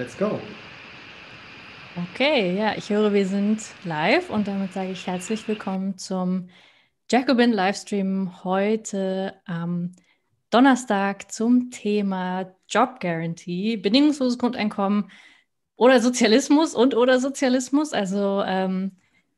Let's go. Okay, ja, ich höre, wir sind live und damit sage ich herzlich willkommen zum Jacobin Livestream heute am Donnerstag zum Thema Job Guarantee, bedingungsloses Grundeinkommen oder Sozialismus und oder Sozialismus. Also ähm,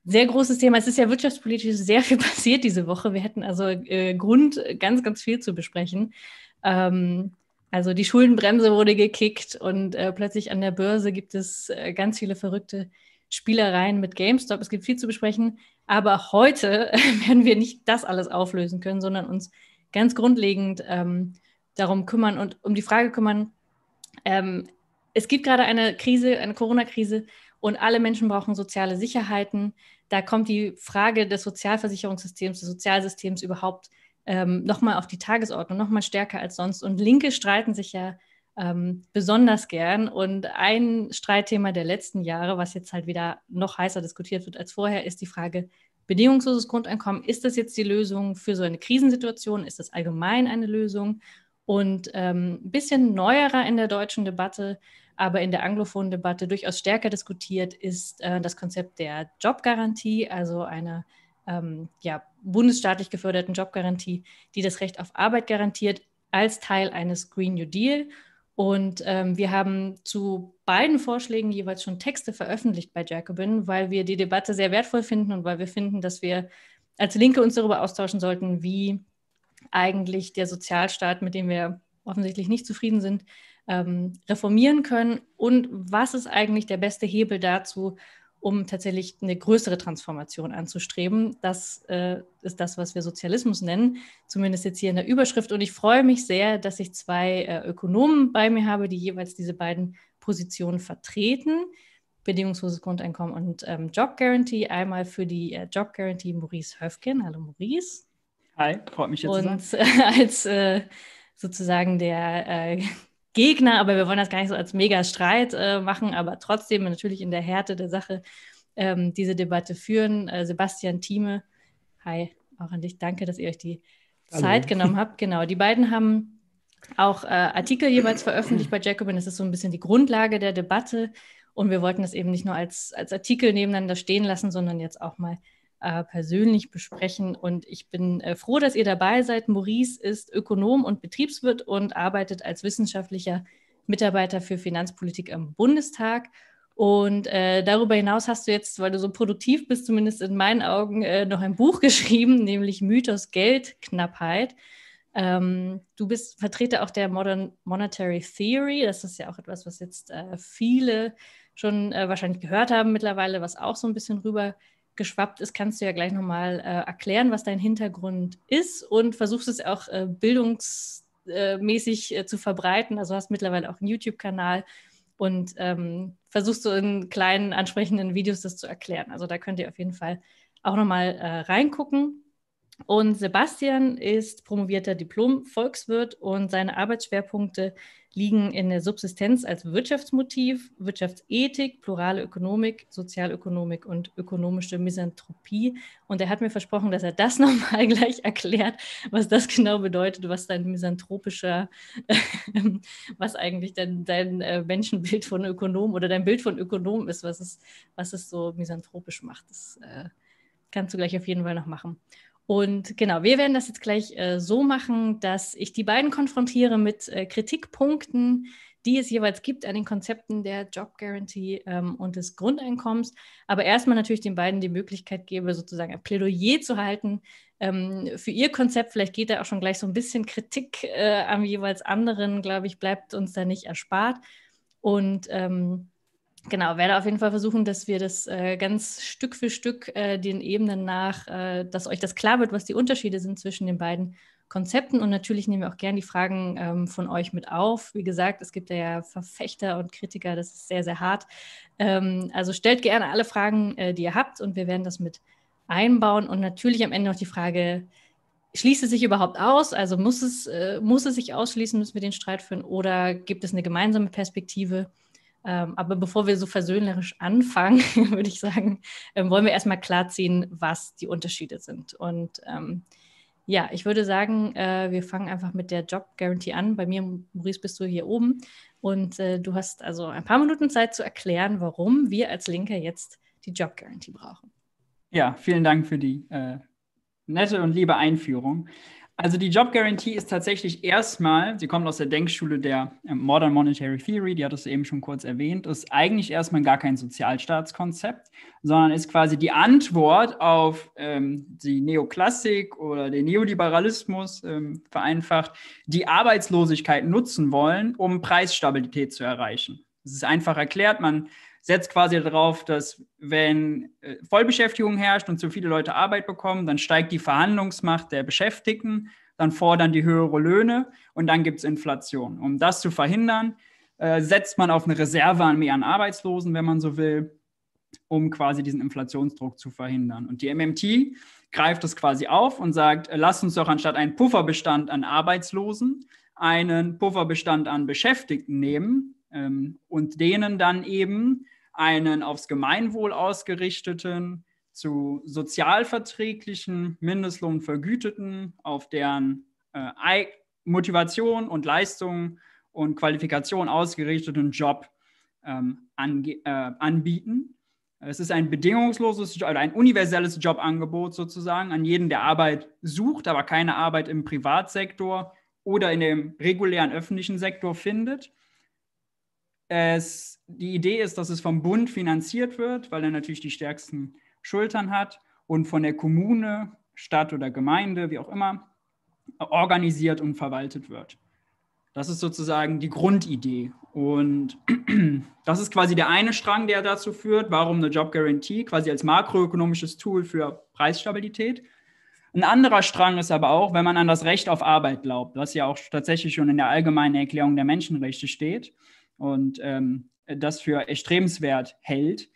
sehr großes Thema. Es ist ja wirtschaftspolitisch sehr viel passiert diese Woche. Wir hätten also äh, Grund, ganz, ganz viel zu besprechen. Ähm, also die Schuldenbremse wurde gekickt und äh, plötzlich an der Börse gibt es äh, ganz viele verrückte Spielereien mit GameStop. Es gibt viel zu besprechen. Aber heute werden wir nicht das alles auflösen können, sondern uns ganz grundlegend ähm, darum kümmern und um die Frage kümmern, ähm, es gibt gerade eine Krise, eine Corona-Krise und alle Menschen brauchen soziale Sicherheiten. Da kommt die Frage des Sozialversicherungssystems, des Sozialsystems überhaupt ähm, nochmal auf die Tagesordnung, nochmal stärker als sonst. Und Linke streiten sich ja ähm, besonders gern. Und ein Streitthema der letzten Jahre, was jetzt halt wieder noch heißer diskutiert wird als vorher, ist die Frage, bedingungsloses Grundeinkommen, ist das jetzt die Lösung für so eine Krisensituation? Ist das allgemein eine Lösung? Und ähm, ein bisschen neuerer in der deutschen Debatte, aber in der anglophonen Debatte durchaus stärker diskutiert, ist äh, das Konzept der Jobgarantie, also einer ähm, ja, bundesstaatlich geförderten Jobgarantie, die das Recht auf Arbeit garantiert als Teil eines Green New Deal. Und ähm, wir haben zu beiden Vorschlägen jeweils schon Texte veröffentlicht bei Jacobin, weil wir die Debatte sehr wertvoll finden und weil wir finden, dass wir als Linke uns darüber austauschen sollten, wie eigentlich der Sozialstaat, mit dem wir offensichtlich nicht zufrieden sind, ähm, reformieren können und was ist eigentlich der beste Hebel dazu, um tatsächlich eine größere Transformation anzustreben. Das äh, ist das, was wir Sozialismus nennen, zumindest jetzt hier in der Überschrift. Und ich freue mich sehr, dass ich zwei äh, Ökonomen bei mir habe, die jeweils diese beiden Positionen vertreten. Bedingungsloses Grundeinkommen und ähm, Job Guarantee. Einmal für die äh, Job Guarantee Maurice Höfgen. Hallo Maurice. Hi, freut mich jetzt und, zu sein. Und als äh, sozusagen der äh, Gegner, aber wir wollen das gar nicht so als Mega-Streit äh, machen, aber trotzdem natürlich in der Härte der Sache ähm, diese Debatte führen. Äh, Sebastian Thieme, hi, auch an dich, danke, dass ihr euch die Hallo. Zeit genommen habt. Genau, die beiden haben auch äh, Artikel jeweils veröffentlicht bei Jacobin. Das ist so ein bisschen die Grundlage der Debatte. Und wir wollten das eben nicht nur als, als Artikel nebeneinander stehen lassen, sondern jetzt auch mal äh, persönlich besprechen. Und ich bin äh, froh, dass ihr dabei seid. Maurice ist Ökonom und Betriebswirt und arbeitet als wissenschaftlicher Mitarbeiter für Finanzpolitik am Bundestag. Und äh, darüber hinaus hast du jetzt, weil du so produktiv bist, zumindest in meinen Augen, äh, noch ein Buch geschrieben, nämlich Mythos Geldknappheit. Ähm, du bist Vertreter auch der Modern Monetary Theory. Das ist ja auch etwas, was jetzt äh, viele schon äh, wahrscheinlich gehört haben mittlerweile, was auch so ein bisschen rüber geschwappt ist, kannst du ja gleich nochmal äh, erklären, was dein Hintergrund ist und versuchst es auch äh, bildungsmäßig äh, zu verbreiten. Also hast mittlerweile auch einen YouTube-Kanal und ähm, versuchst du in kleinen ansprechenden Videos das zu erklären. Also da könnt ihr auf jeden Fall auch nochmal äh, reingucken. Und Sebastian ist promovierter Diplom-Volkswirt und seine Arbeitsschwerpunkte liegen in der Subsistenz als Wirtschaftsmotiv, Wirtschaftsethik, plurale Ökonomik, Sozialökonomik und ökonomische Misanthropie. Und er hat mir versprochen, dass er das nochmal gleich erklärt, was das genau bedeutet, was dein misanthropischer, was eigentlich dein, dein äh, Menschenbild von Ökonom oder dein Bild von Ökonom ist, was es, was es so misanthropisch macht. Das äh, kannst du gleich auf jeden Fall noch machen. Und genau, wir werden das jetzt gleich äh, so machen, dass ich die beiden konfrontiere mit äh, Kritikpunkten, die es jeweils gibt an den Konzepten der Job Guarantee ähm, und des Grundeinkommens. Aber erstmal natürlich den beiden die Möglichkeit gebe, sozusagen ein Plädoyer zu halten ähm, für ihr Konzept. Vielleicht geht da auch schon gleich so ein bisschen Kritik äh, am jeweils anderen, glaube ich, bleibt uns da nicht erspart. Und ähm, Genau, werde auf jeden Fall versuchen, dass wir das äh, ganz Stück für Stück äh, den Ebenen nach, äh, dass euch das klar wird, was die Unterschiede sind zwischen den beiden Konzepten. Und natürlich nehmen wir auch gerne die Fragen ähm, von euch mit auf. Wie gesagt, es gibt ja Verfechter und Kritiker, das ist sehr, sehr hart. Ähm, also stellt gerne alle Fragen, äh, die ihr habt, und wir werden das mit einbauen. Und natürlich am Ende noch die Frage, schließt es sich überhaupt aus? Also muss es, äh, muss es sich ausschließen, müssen wir den Streit führen, oder gibt es eine gemeinsame Perspektive? Ähm, aber bevor wir so versöhnlerisch anfangen, würde ich sagen, ähm, wollen wir erstmal klarziehen, was die Unterschiede sind. Und ähm, ja, ich würde sagen, äh, wir fangen einfach mit der Job Guarantee an. Bei mir, Maurice, bist du hier oben. Und äh, du hast also ein paar Minuten Zeit zu erklären, warum wir als Linke jetzt die Job Guarantee brauchen. Ja, vielen Dank für die äh, nette und liebe Einführung. Also die Job Guarantee ist tatsächlich erstmal, sie kommt aus der Denkschule der ähm, Modern Monetary Theory, die hat es eben schon kurz erwähnt, ist eigentlich erstmal gar kein Sozialstaatskonzept, sondern ist quasi die Antwort auf ähm, die Neoklassik oder den Neoliberalismus ähm, vereinfacht, die Arbeitslosigkeit nutzen wollen, um Preisstabilität zu erreichen. Es ist einfach erklärt, man setzt quasi darauf, dass wenn äh, Vollbeschäftigung herrscht und zu viele Leute Arbeit bekommen, dann steigt die Verhandlungsmacht der Beschäftigten, dann fordern die höhere Löhne und dann gibt es Inflation. Um das zu verhindern, äh, setzt man auf eine Reservearmee an Arbeitslosen, wenn man so will, um quasi diesen Inflationsdruck zu verhindern. Und die MMT greift das quasi auf und sagt, äh, lasst uns doch anstatt einen Pufferbestand an Arbeitslosen einen Pufferbestand an Beschäftigten nehmen und denen dann eben einen aufs Gemeinwohl ausgerichteten, zu sozialverträglichen, Mindestlohn vergüteten, auf deren äh, Motivation und Leistung und Qualifikation ausgerichteten Job ähm, äh, anbieten. Es ist ein bedingungsloses oder ein universelles Jobangebot sozusagen an jeden, der Arbeit sucht, aber keine Arbeit im Privatsektor oder in dem regulären öffentlichen Sektor findet. Es, die Idee ist, dass es vom Bund finanziert wird, weil er natürlich die stärksten Schultern hat und von der Kommune, Stadt oder Gemeinde, wie auch immer, organisiert und verwaltet wird. Das ist sozusagen die Grundidee. Und das ist quasi der eine Strang, der dazu führt, warum eine Job Guarantee quasi als makroökonomisches Tool für Preisstabilität. Ein anderer Strang ist aber auch, wenn man an das Recht auf Arbeit glaubt, was ja auch tatsächlich schon in der allgemeinen Erklärung der Menschenrechte steht und ähm, das für erstrebenswert hält,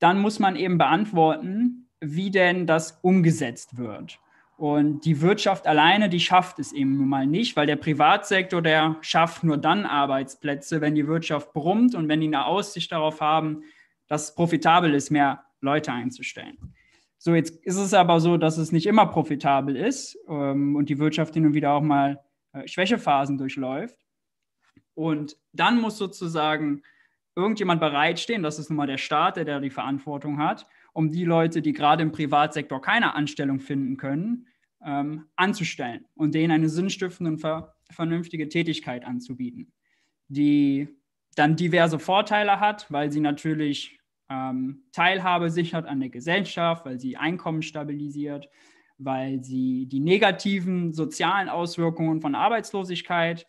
dann muss man eben beantworten, wie denn das umgesetzt wird. Und die Wirtschaft alleine, die schafft es eben nun mal nicht, weil der Privatsektor, der schafft nur dann Arbeitsplätze, wenn die Wirtschaft brummt und wenn die eine Aussicht darauf haben, dass es profitabel ist, mehr Leute einzustellen. So, jetzt ist es aber so, dass es nicht immer profitabel ist ähm, und die Wirtschaft hin und wieder auch mal äh, Schwächephasen durchläuft. Und dann muss sozusagen irgendjemand bereitstehen, das ist nun mal der Staat, der die Verantwortung hat, um die Leute, die gerade im Privatsektor keine Anstellung finden können, ähm, anzustellen und denen eine sinnstiftende und ver vernünftige Tätigkeit anzubieten, die dann diverse Vorteile hat, weil sie natürlich ähm, Teilhabe sichert an der Gesellschaft, weil sie Einkommen stabilisiert, weil sie die negativen sozialen Auswirkungen von Arbeitslosigkeit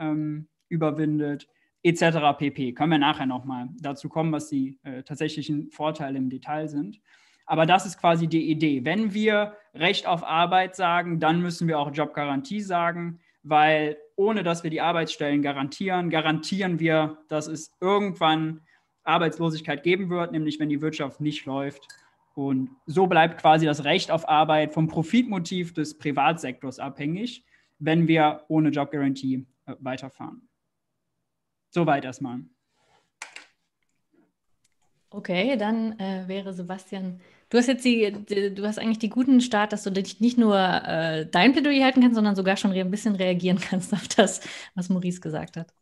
ähm, überwindet, etc. pp. Können wir nachher nochmal dazu kommen, was die äh, tatsächlichen Vorteile im Detail sind. Aber das ist quasi die Idee. Wenn wir Recht auf Arbeit sagen, dann müssen wir auch Jobgarantie sagen, weil ohne dass wir die Arbeitsstellen garantieren, garantieren wir, dass es irgendwann Arbeitslosigkeit geben wird, nämlich wenn die Wirtschaft nicht läuft. Und so bleibt quasi das Recht auf Arbeit vom Profitmotiv des Privatsektors abhängig, wenn wir ohne Jobgarantie äh, weiterfahren. Soweit erstmal. Okay, dann äh, wäre Sebastian, du hast jetzt die, die, du hast eigentlich die guten Start, dass du dich nicht nur äh, dein Plädoyer halten kannst, sondern sogar schon ein bisschen reagieren kannst auf das, was Maurice gesagt hat.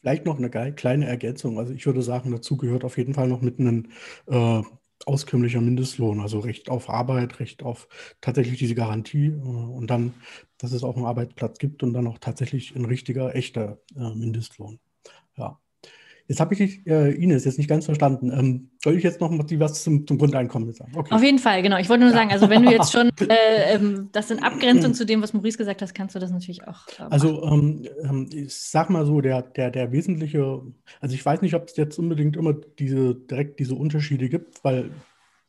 Vielleicht noch eine kleine Ergänzung. Also ich würde sagen, dazu gehört auf jeden Fall noch mit einem äh, auskömmlicher Mindestlohn, also Recht auf Arbeit, Recht auf tatsächlich diese Garantie äh, und dann, dass es auch einen Arbeitsplatz gibt und dann auch tatsächlich ein richtiger, echter äh, Mindestlohn. Jetzt habe ich äh, Ines jetzt nicht ganz verstanden. Ähm, soll ich jetzt noch mal was zum, zum Grundeinkommen sagen? Okay. Auf jeden Fall, genau. Ich wollte nur sagen, also wenn du jetzt schon äh, ähm, das in Abgrenzung zu dem, was Maurice gesagt hat, kannst du das natürlich auch. Äh, also ähm, ähm, ich sag mal so, der, der, der wesentliche, also ich weiß nicht, ob es jetzt unbedingt immer diese direkt diese Unterschiede gibt, weil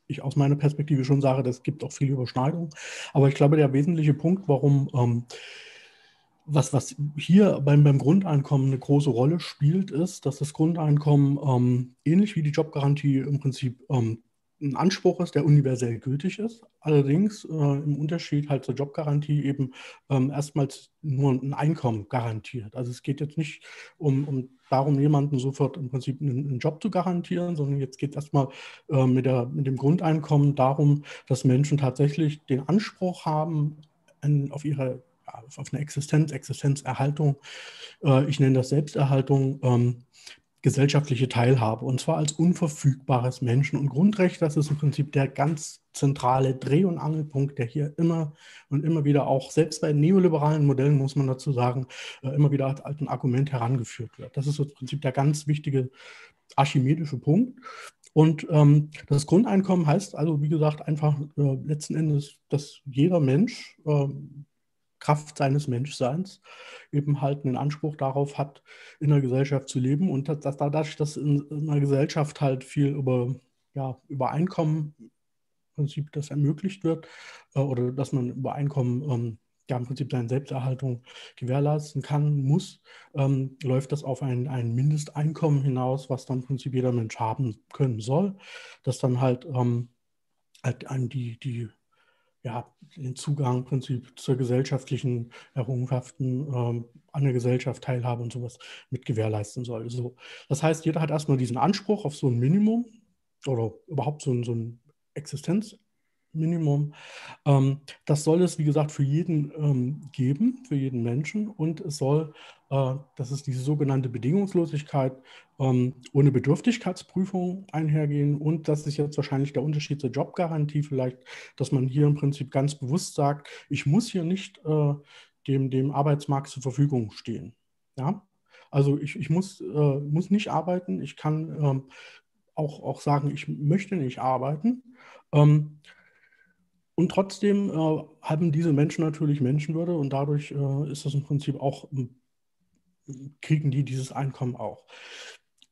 ich aus meiner Perspektive schon sage, es gibt auch viele Überschneidungen. Aber ich glaube, der wesentliche Punkt, warum ähm, was, was hier beim, beim Grundeinkommen eine große Rolle spielt, ist, dass das Grundeinkommen ähm, ähnlich wie die Jobgarantie im Prinzip ähm, ein Anspruch ist, der universell gültig ist. Allerdings äh, im Unterschied halt zur Jobgarantie eben ähm, erstmals nur ein Einkommen garantiert. Also es geht jetzt nicht um, um darum, jemandem sofort im Prinzip einen, einen Job zu garantieren, sondern jetzt geht es erstmal äh, mit, der, mit dem Grundeinkommen darum, dass Menschen tatsächlich den Anspruch haben, an, auf ihre auf eine Existenz, Existenzerhaltung, äh, ich nenne das Selbsterhaltung, ähm, gesellschaftliche Teilhabe und zwar als unverfügbares Menschen- und Grundrecht. Das ist im Prinzip der ganz zentrale Dreh- und Angelpunkt, der hier immer und immer wieder auch, selbst bei neoliberalen Modellen muss man dazu sagen, äh, immer wieder als ein Argument herangeführt wird. Das ist im Prinzip der ganz wichtige archimedische Punkt. Und ähm, das Grundeinkommen heißt also, wie gesagt, einfach äh, letzten Endes, dass jeder Mensch äh, Kraft seines Menschseins eben halt einen Anspruch darauf hat, in der Gesellschaft zu leben und dass, dass dadurch, dass in, in einer Gesellschaft halt viel über, ja, über Einkommen im Prinzip das ermöglicht wird äh, oder dass man über Einkommen ähm, ja im Prinzip seine Selbsterhaltung gewährleisten kann, muss, ähm, läuft das auf ein, ein Mindesteinkommen hinaus, was dann im Prinzip jeder Mensch haben können soll, das dann halt, ähm, halt an die, die ja, den Zugang Prinzip zur gesellschaftlichen Errungenschaften ähm, an der Gesellschaft Teilhabe und sowas mit gewährleisten soll. So, das heißt, jeder hat erstmal diesen Anspruch auf so ein Minimum oder überhaupt so ein, so ein Existenz, Minimum. Ähm, das soll es, wie gesagt, für jeden ähm, geben, für jeden Menschen. Und es soll, äh, das ist diese sogenannte Bedingungslosigkeit, ähm, ohne Bedürftigkeitsprüfung einhergehen. Und das ist jetzt wahrscheinlich der Unterschied zur Jobgarantie vielleicht, dass man hier im Prinzip ganz bewusst sagt, ich muss hier nicht äh, dem, dem Arbeitsmarkt zur Verfügung stehen. Ja? Also ich, ich muss, äh, muss nicht arbeiten, ich kann ähm, auch, auch sagen, ich möchte nicht arbeiten. Ähm, und trotzdem äh, haben diese Menschen natürlich Menschenwürde und dadurch äh, ist das im Prinzip auch, ähm, kriegen die dieses Einkommen auch.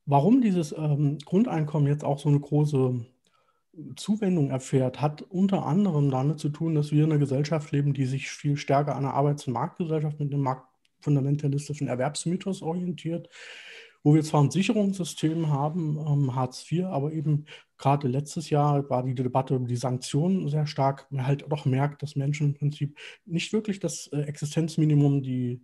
Warum dieses ähm, Grundeinkommen jetzt auch so eine große Zuwendung erfährt, hat unter anderem damit zu tun, dass wir in einer Gesellschaft leben, die sich viel stärker an einer Arbeits- und Marktgesellschaft mit einem marktfundamentalistischen Erwerbsmythos orientiert, wo wir zwar ein Sicherungssystem haben, ähm, Hartz IV, aber eben gerade letztes Jahr war die Debatte über die Sanktionen sehr stark, man halt doch merkt, dass Menschen im Prinzip nicht wirklich das äh, Existenzminimum, die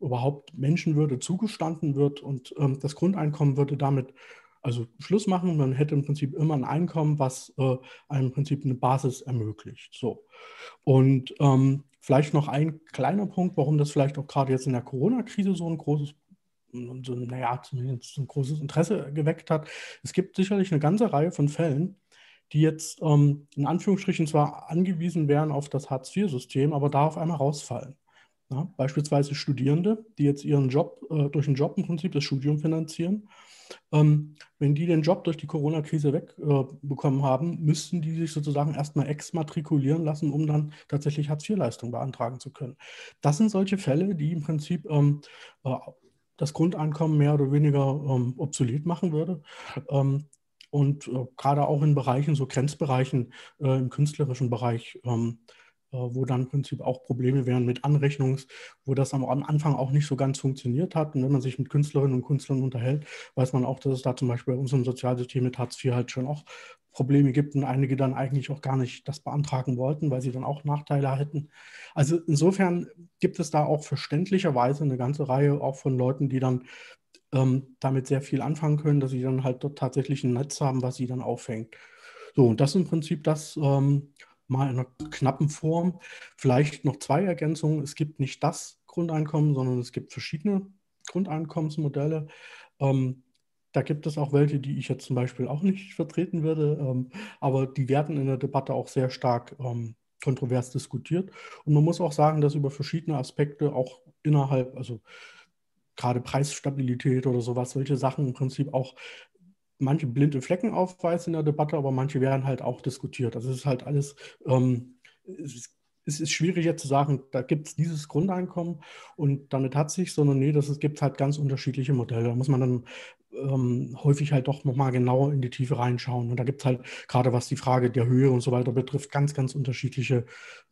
überhaupt Menschenwürde zugestanden wird und ähm, das Grundeinkommen würde damit also Schluss machen. Man hätte im Prinzip immer ein Einkommen, was äh, einem im Prinzip eine Basis ermöglicht. So. Und ähm, vielleicht noch ein kleiner Punkt, warum das vielleicht auch gerade jetzt in der Corona-Krise so ein großes so, naja, zumindest ein großes Interesse geweckt hat. Es gibt sicherlich eine ganze Reihe von Fällen, die jetzt ähm, in Anführungsstrichen zwar angewiesen wären auf das Hartz-IV-System, aber da auf einmal rausfallen. Ja, beispielsweise Studierende, die jetzt ihren Job äh, durch einen Job im Prinzip das Studium finanzieren. Ähm, wenn die den Job durch die Corona-Krise wegbekommen äh, haben, müssten die sich sozusagen erstmal exmatrikulieren lassen, um dann tatsächlich Hartz-IV-Leistung beantragen zu können. Das sind solche Fälle, die im Prinzip ähm, äh, das Grundeinkommen mehr oder weniger ähm, obsolet machen würde. Ähm, und äh, gerade auch in Bereichen, so Grenzbereichen äh, im künstlerischen Bereich, ähm, äh, wo dann im Prinzip auch Probleme wären mit Anrechnungs, wo das am Anfang auch nicht so ganz funktioniert hat. Und wenn man sich mit Künstlerinnen und Künstlern unterhält, weiß man auch, dass es da zum Beispiel bei unserem Sozialsystem mit Hartz IV halt schon auch Probleme gibt und einige dann eigentlich auch gar nicht das beantragen wollten, weil sie dann auch Nachteile hätten. Also insofern gibt es da auch verständlicherweise eine ganze Reihe auch von Leuten, die dann ähm, damit sehr viel anfangen können, dass sie dann halt dort tatsächlich ein Netz haben, was sie dann auffängt. So, und das ist im Prinzip das ähm, mal in einer knappen Form. Vielleicht noch zwei Ergänzungen. Es gibt nicht das Grundeinkommen, sondern es gibt verschiedene Grundeinkommensmodelle. Ähm, da gibt es auch welche, die ich jetzt zum Beispiel auch nicht vertreten würde, ähm, aber die werden in der Debatte auch sehr stark ähm, kontrovers diskutiert. Und man muss auch sagen, dass über verschiedene Aspekte auch innerhalb, also gerade Preisstabilität oder sowas, solche Sachen im Prinzip auch manche blinde Flecken aufweisen in der Debatte, aber manche werden halt auch diskutiert. Also es ist halt alles, ähm, es, es ist schwierig jetzt zu sagen, da gibt es dieses Grundeinkommen und damit hat sich, sondern nee, das gibt halt ganz unterschiedliche Modelle. Da muss man dann ähm, häufig halt doch nochmal genauer in die Tiefe reinschauen. Und da gibt es halt, gerade was die Frage der Höhe und so weiter betrifft, ganz, ganz unterschiedliche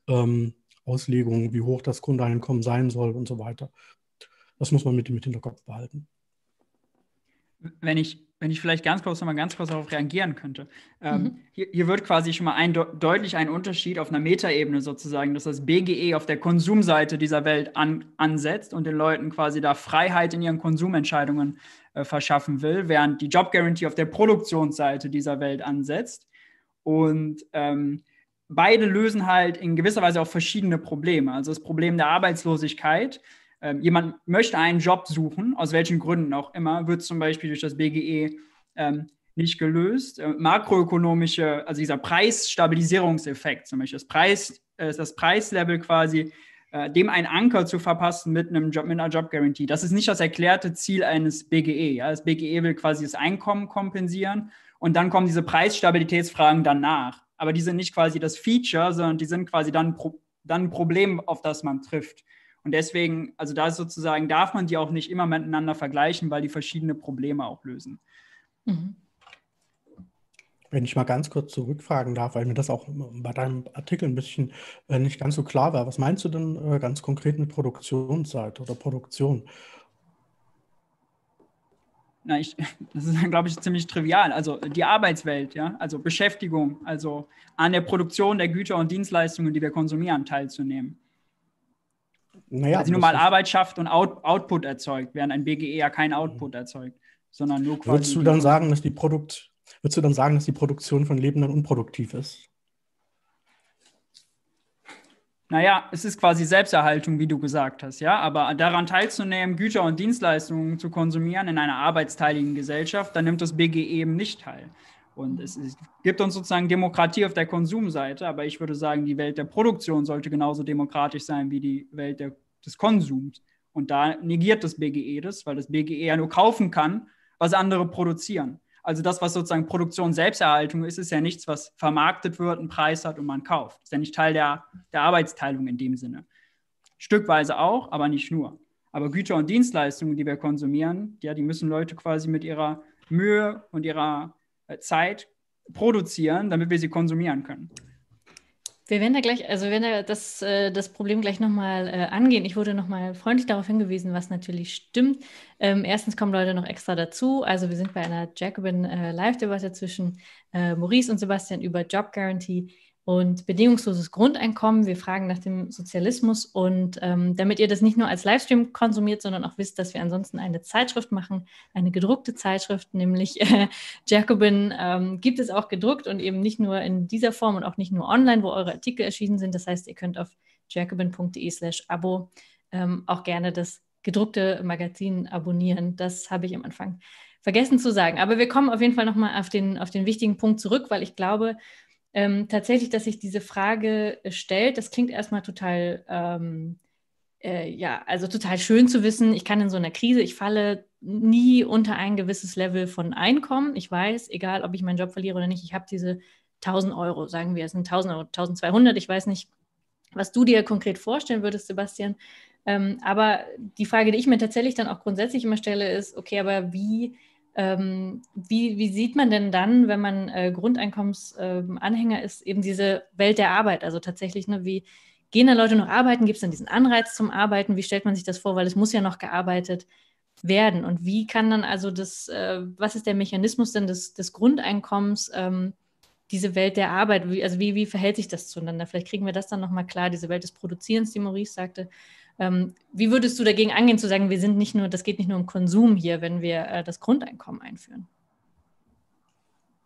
ähm, Auslegungen, wie hoch das Grundeinkommen sein soll und so weiter. Das muss man mit dem Hinterkopf behalten. Wenn ich wenn ich vielleicht ganz kurz nochmal ganz kurz darauf reagieren könnte. Ähm, mhm. hier, hier, wird quasi schon mal ein, deutlich ein Unterschied auf einer Metaebene sozusagen, dass das BGE auf der Konsumseite dieser Welt an, ansetzt und den Leuten quasi da Freiheit in ihren Konsumentscheidungen äh, verschaffen will, während die Job Guarantee auf der Produktionsseite dieser Welt ansetzt. Und ähm, beide lösen halt in gewisser Weise auch verschiedene Probleme. Also das Problem der Arbeitslosigkeit. Ähm, jemand möchte einen Job suchen, aus welchen Gründen auch immer, wird zum Beispiel durch das BGE ähm, nicht gelöst. Äh, makroökonomische, also dieser Preisstabilisierungseffekt, zum Beispiel das, Preis, äh, das Preislevel quasi, äh, dem einen Anker zu verpassen mit einem Job, mit einer Jobgarantie. Das ist nicht das erklärte Ziel eines BGE. Ja? Das BGE will quasi das Einkommen kompensieren und dann kommen diese Preisstabilitätsfragen danach. Aber die sind nicht quasi das Feature, sondern die sind quasi dann, dann ein Problem, auf das man trifft. Und deswegen, also da sozusagen, darf man die auch nicht immer miteinander vergleichen, weil die verschiedene Probleme auch lösen. Mhm. Wenn ich mal ganz kurz zurückfragen darf, weil mir das auch bei deinem Artikel ein bisschen äh, nicht ganz so klar war. Was meinst du denn äh, ganz konkret mit Produktionsseite oder Produktion? Na, ich, das ist, glaube ich, ziemlich trivial. Also die Arbeitswelt, ja, also Beschäftigung, also an der Produktion der Güter und Dienstleistungen, die wir konsumieren, teilzunehmen. Naja, also nur mal Arbeit schafft und Out, Output erzeugt, während ein BGE ja kein Output erzeugt, sondern nur quasi. Würdest du dann sagen, dass die Produkt, würdest du dann sagen, dass die Produktion von Lebenden unproduktiv ist? Naja, es ist quasi Selbsterhaltung, wie du gesagt hast, ja. Aber daran teilzunehmen, Güter und Dienstleistungen zu konsumieren in einer arbeitsteiligen Gesellschaft, dann nimmt das BGE eben nicht teil. Und es, es, gibt uns sozusagen Demokratie auf der Konsumseite, aber ich würde sagen, die Welt der Produktion sollte genauso demokratisch sein wie die Welt der, des Konsums. Und da negiert das BGE das, weil das BGE ja nur kaufen kann, was andere produzieren. Also das, was sozusagen Produktion Selbsterhaltung ist, ist ja nichts, was vermarktet wird, einen Preis hat und man kauft. Ist ja nicht Teil der, der Arbeitsteilung in dem Sinne. Stückweise auch, aber nicht nur. Aber Güter und Dienstleistungen, die wir konsumieren, ja, die müssen Leute quasi mit ihrer Mühe und ihrer Zeit produzieren, damit wir sie konsumieren können. Wir werden da gleich, also wir werden da das, äh, das Problem gleich nochmal äh, angehen. Ich wurde nochmal freundlich darauf hingewiesen, was natürlich stimmt. Ähm, erstens kommen Leute noch extra dazu. Also wir sind bei einer Jacobin äh, Live-Debatte zwischen äh, Maurice und Sebastian über Job Guarantee und bedingungsloses Grundeinkommen. Wir fragen nach dem Sozialismus und ähm, damit ihr das nicht nur als Livestream konsumiert, sondern auch wisst, dass wir ansonsten eine Zeitschrift machen, eine gedruckte Zeitschrift, nämlich äh, Jacobin ähm, gibt es auch gedruckt und eben nicht nur in dieser Form und auch nicht nur online, wo eure Artikel erschienen sind. Das heißt, ihr könnt auf jacobin.de slash Abo ähm, auch gerne das gedruckte Magazin abonnieren. Das habe ich am Anfang vergessen zu sagen. Aber wir kommen auf jeden Fall nochmal auf den, auf den wichtigen Punkt zurück, weil ich glaube, ähm, tatsächlich, dass sich diese Frage äh, stellt, das klingt erstmal total, ähm, äh, ja, also total schön zu wissen, ich kann in so einer Krise, ich falle nie unter ein gewisses Level von Einkommen. Ich weiß, egal ob ich meinen Job verliere oder nicht, ich habe diese 1000 Euro, sagen wir, es sind 1000 Euro, 1200, ich weiß nicht, was du dir konkret vorstellen würdest, Sebastian. Ähm, aber die Frage, die ich mir tatsächlich dann auch grundsätzlich immer stelle, ist, okay, aber wie ähm, wie, wie, sieht man denn dann, wenn man äh, Grundeinkommensanhänger äh, ist, eben diese Welt der Arbeit? Also tatsächlich, ne, wie gehen da Leute noch arbeiten? Gibt es dann diesen Anreiz zum Arbeiten? Wie stellt man sich das vor? Weil es muss ja noch gearbeitet werden. Und wie kann dann also das, äh, was ist der Mechanismus denn des, des Grundeinkommens, ähm, diese Welt der Arbeit? Wie, also wie, wie verhält sich das zueinander? Vielleicht kriegen wir das dann nochmal klar, diese Welt des Produzierens, die Maurice sagte. Ähm, wie würdest du dagegen angehen, zu sagen, wir sind nicht nur, das geht nicht nur um Konsum hier, wenn wir äh, das Grundeinkommen einführen?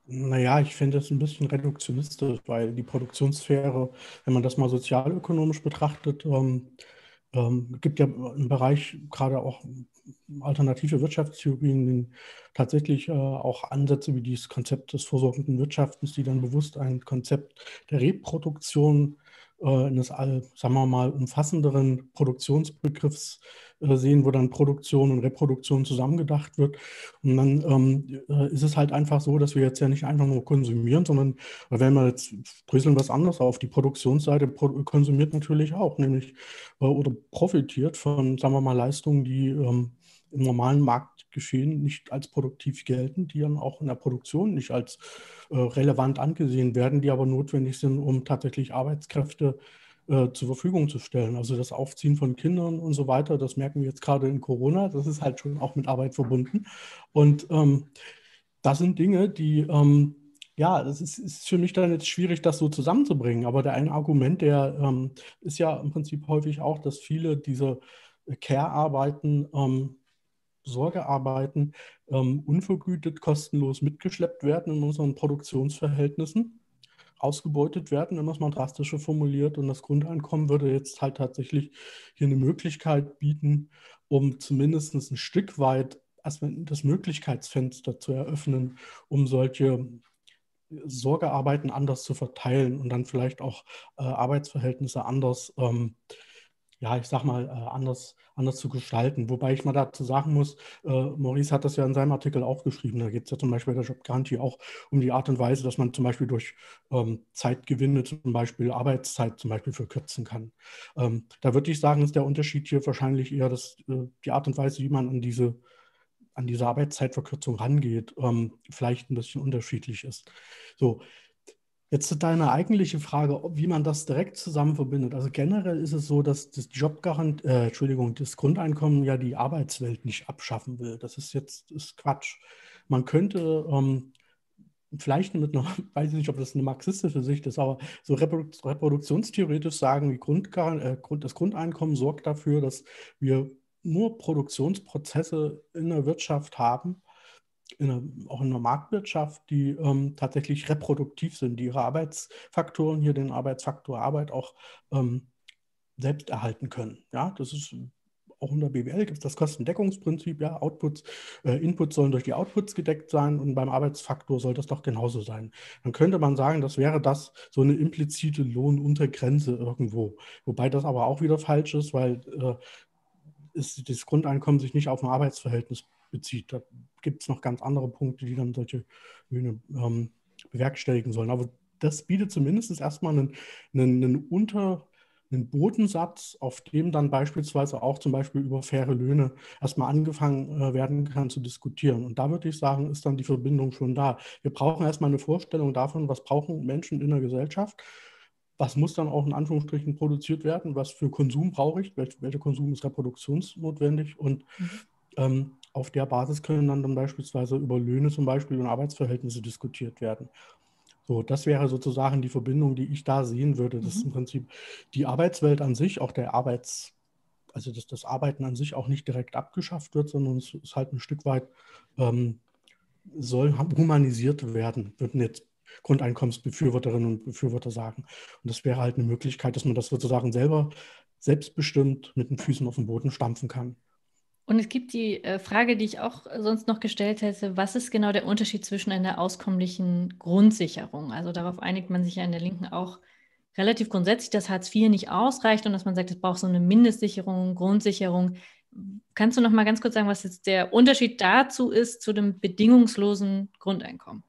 Naja, ich finde es ein bisschen reduktionistisch, weil die Produktionssphäre, wenn man das mal sozialökonomisch betrachtet, ähm, ähm, gibt ja im Bereich gerade auch alternative Wirtschaftstheorien tatsächlich äh, auch Ansätze wie dieses Konzept des vorsorgenden Wirtschaftens, die dann bewusst ein Konzept der Reproduktion eines, sagen wir mal, umfassenderen Produktionsbegriffs äh, sehen, wo dann Produktion und Reproduktion zusammengedacht wird. Und dann ähm, äh, ist es halt einfach so, dass wir jetzt ja nicht einfach nur konsumieren, sondern wenn wir jetzt dröseln was anderes auf, die Produktionsseite konsumiert natürlich auch, nämlich äh, oder profitiert von, sagen wir mal, Leistungen, die ähm, im normalen Marktgeschehen nicht als produktiv gelten, die dann auch in der Produktion nicht als äh, relevant angesehen werden, die aber notwendig sind, um tatsächlich Arbeitskräfte äh, zur Verfügung zu stellen. Also das Aufziehen von Kindern und so weiter, das merken wir jetzt gerade in Corona, das ist halt schon auch mit Arbeit verbunden. Und ähm, das sind Dinge, die, ähm, ja, das ist, ist, für mich dann jetzt schwierig, das so zusammenzubringen. Aber der eine Argument, der ähm, ist ja im Prinzip häufig auch, dass viele dieser Care-Arbeiten ähm, Sorgearbeiten ähm, unvergütet, kostenlos mitgeschleppt werden in unseren Produktionsverhältnissen. ausgebeutet werden, wenn man es mal drastischer formuliert. Und das Grundeinkommen würde jetzt halt tatsächlich hier eine Möglichkeit bieten, um zumindest ein Stück weit das Möglichkeitsfenster zu eröffnen, um solche Sorgearbeiten anders zu verteilen und dann vielleicht auch äh, Arbeitsverhältnisse anders ähm, ja, ich sag mal, äh, anders, anders zu gestalten. Wobei ich mal dazu sagen muss, äh, Maurice hat das ja in seinem Artikel auch geschrieben. Da geht es ja zum Beispiel bei der Jobgarantie auch um die Art und Weise, dass man zum Beispiel durch ähm, Zeitgewinne, zum Beispiel Arbeitszeit zum Beispiel verkürzen kann. Ähm, da würde ich sagen, ist der Unterschied hier wahrscheinlich eher das, äh, die Art und Weise, wie man an diese an diese Arbeitszeitverkürzung rangeht, ähm, vielleicht ein bisschen unterschiedlich ist. So, Jetzt zu deiner eigentliche Frage, wie man das direkt zusammen verbindet. Also generell ist es so, dass das Jobgarant, äh, Entschuldigung, das Grundeinkommen ja die Arbeitswelt nicht abschaffen will. Das ist jetzt ist Quatsch. Man könnte ähm, vielleicht mit einer, weiß ich nicht, ob das eine marxistische Sicht ist, aber so reproduktionstheoretisch sagen, Grundgar äh, das Grundeinkommen sorgt dafür, dass wir nur Produktionsprozesse in der Wirtschaft haben, in der, auch in der Marktwirtschaft, die ähm, tatsächlich reproduktiv sind, die ihre Arbeitsfaktoren, hier den Arbeitsfaktor Arbeit auch ähm, selbst erhalten können. Ja, das ist auch unter BWL gibt es das Kostendeckungsprinzip, ja, Outputs, äh, Inputs sollen durch die Outputs gedeckt sein und beim Arbeitsfaktor soll das doch genauso sein. Dann könnte man sagen, das wäre das so eine implizite Lohnuntergrenze irgendwo. Wobei das aber auch wieder falsch ist, weil äh, ist das Grundeinkommen sich nicht auf ein Arbeitsverhältnis bezieht. Da gibt es noch ganz andere Punkte, die dann solche Löhne ähm, bewerkstelligen sollen. Aber das bietet zumindest erstmal einen, einen, einen Unter- einen Bodensatz, auf dem dann beispielsweise auch zum Beispiel über faire Löhne erstmal angefangen äh, werden kann zu diskutieren. Und da würde ich sagen, ist dann die Verbindung schon da. Wir brauchen erstmal eine Vorstellung davon, was brauchen Menschen in der Gesellschaft, was muss dann auch in Anführungsstrichen produziert werden, was für Konsum brauche ich, welcher Konsum ist reproduktionsnotwendig und mhm. ähm, auf der Basis können dann, beispielsweise über Löhne zum Beispiel und Arbeitsverhältnisse diskutiert werden. So, das wäre sozusagen die Verbindung, die ich da sehen würde. Das mhm. ist im Prinzip die Arbeitswelt an sich, auch der Arbeits, also dass das Arbeiten an sich auch nicht direkt abgeschafft wird, sondern es ist halt ein Stück weit, ähm, soll humanisiert werden, würden jetzt Grundeinkommensbefürworterinnen und Befürworter sagen. Und das wäre halt eine Möglichkeit, dass man das sozusagen selber selbstbestimmt mit den Füßen auf den Boden stampfen kann. Und es gibt die äh, Frage, die ich auch sonst noch gestellt hätte, was ist genau der Unterschied zwischen einer auskömmlichen Grundsicherung? Also darauf einigt man sich ja in der Linken auch relativ grundsätzlich, dass Hartz IV nicht ausreicht und dass man sagt, es braucht so eine Mindestsicherung, Grundsicherung. Kannst du noch mal ganz kurz sagen, was jetzt der Unterschied dazu ist zu dem bedingungslosen Grundeinkommen?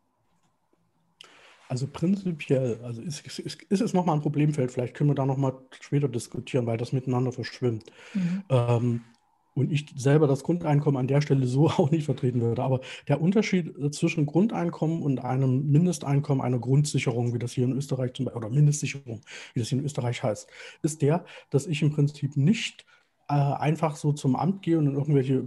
Also prinzipiell, also ist, ist, ist es nochmal ein Problemfeld, vielleicht können wir da nochmal später diskutieren, weil das miteinander verschwimmt. Mhm. Ähm, und ich selber das Grundeinkommen an der Stelle so auch nicht vertreten würde. Aber der Unterschied äh, zwischen Grundeinkommen und einem Mindesteinkommen, einer Grundsicherung, wie das hier in Österreich zum Beispiel, oder Mindestsicherung, wie das hier in Österreich heißt, ist der, dass ich im Prinzip nicht äh, einfach so zum Amt gehe und irgendwelche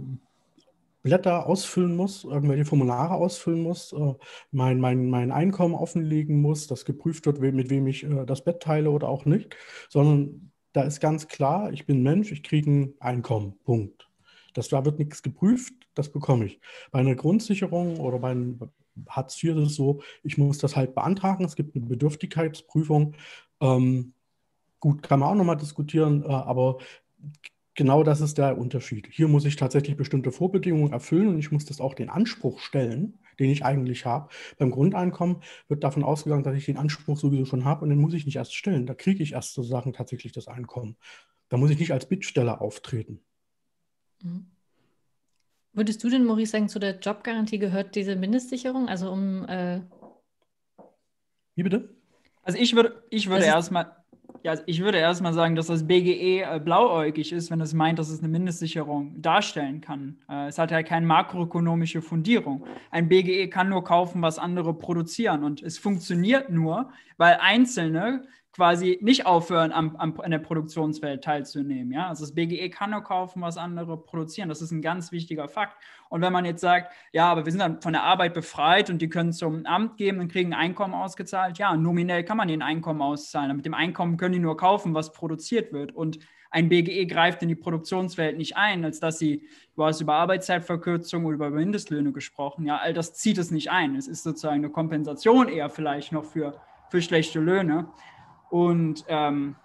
Blätter ausfüllen muss, irgendwelche Formulare ausfüllen muss, äh, mein, mein, mein Einkommen offenlegen muss, dass geprüft wird, mit wem ich äh, das Bett teile oder auch nicht, sondern da ist ganz klar, ich bin Mensch, ich kriege ein Einkommen. Punkt. Das, da wird nichts geprüft, das bekomme ich. Bei einer Grundsicherung oder bei einem Hartz IV ist es so, ich muss das halt beantragen. Es gibt eine Bedürftigkeitsprüfung. Ähm, gut, kann man auch nochmal diskutieren, äh, aber genau das ist der Unterschied. Hier muss ich tatsächlich bestimmte Vorbedingungen erfüllen und ich muss das auch den Anspruch stellen, den ich eigentlich habe. Beim Grundeinkommen wird davon ausgegangen, dass ich den Anspruch sowieso schon habe und den muss ich nicht erst stellen. Da kriege ich erst sozusagen tatsächlich das Einkommen. Da muss ich nicht als Bittsteller auftreten. Mhm. Würdest du denn, Maurice, sagen, zu der Jobgarantie gehört diese Mindestsicherung? Also um. Äh Wie bitte? Also ich würde, ich würde erstmal ja, ich würde erstmal sagen, dass das BGE äh, blauäugig ist, wenn es meint, dass es eine Mindestsicherung darstellen kann. Äh, es hat ja keine makroökonomische Fundierung. Ein BGE kann nur kaufen, was andere produzieren. Und es funktioniert nur, weil Einzelne quasi nicht aufhören, am, am, an der Produktionswelt teilzunehmen. Ja? Also das BGE kann nur kaufen, was andere produzieren. Das ist ein ganz wichtiger Fakt. Und wenn man jetzt sagt, ja, aber wir sind dann von der Arbeit befreit und die können zum Amt geben und kriegen ein Einkommen ausgezahlt, ja, nominell kann man ihnen Einkommen auszahlen. Mit dem Einkommen können die nur kaufen, was produziert wird. Und ein BGE greift in die Produktionswelt nicht ein, als dass sie, du hast über Arbeitszeitverkürzung oder über Mindestlöhne gesprochen, ja, all das zieht es nicht ein. Es ist sozusagen eine Kompensation eher vielleicht noch für für schlechte Löhne. Und ähm,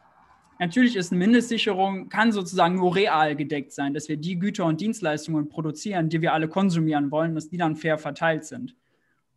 natürlich ist eine Mindestsicherung, kann sozusagen nur real gedeckt sein, dass wir die Güter und Dienstleistungen produzieren, die wir alle konsumieren wollen, dass die dann fair verteilt sind.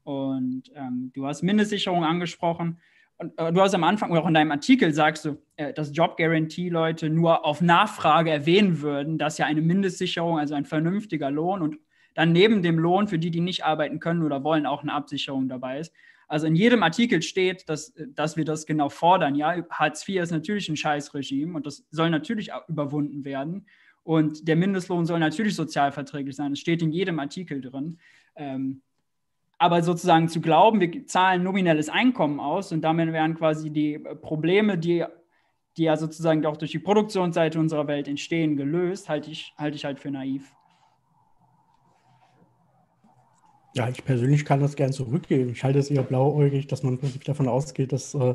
Und ähm, du hast Mindestsicherung angesprochen. Und, äh, du hast am Anfang oder auch in deinem Artikel sagst du, äh, dass Job Guarantee Leute nur auf Nachfrage erwähnen würden, dass ja eine Mindestsicherung, also ein vernünftiger Lohn und dann neben dem Lohn für die, die nicht arbeiten können oder wollen, auch eine Absicherung dabei ist. Also in jedem Artikel steht, dass, dass wir das genau fordern. Ja, Hartz IV ist natürlich ein Scheißregime und das soll natürlich überwunden werden. Und der Mindestlohn soll natürlich sozialverträglich sein. Das steht in jedem Artikel drin. Ähm, aber sozusagen zu glauben, wir zahlen nominelles Einkommen aus und damit werden quasi die Probleme, die, die ja sozusagen auch durch die Produktionsseite unserer Welt entstehen, gelöst, halte ich, halte ich halt für naiv. Ja, ich persönlich kann das gern zurückgeben. Ich halte es eher blauäugig, dass man im Prinzip davon ausgeht, dass äh,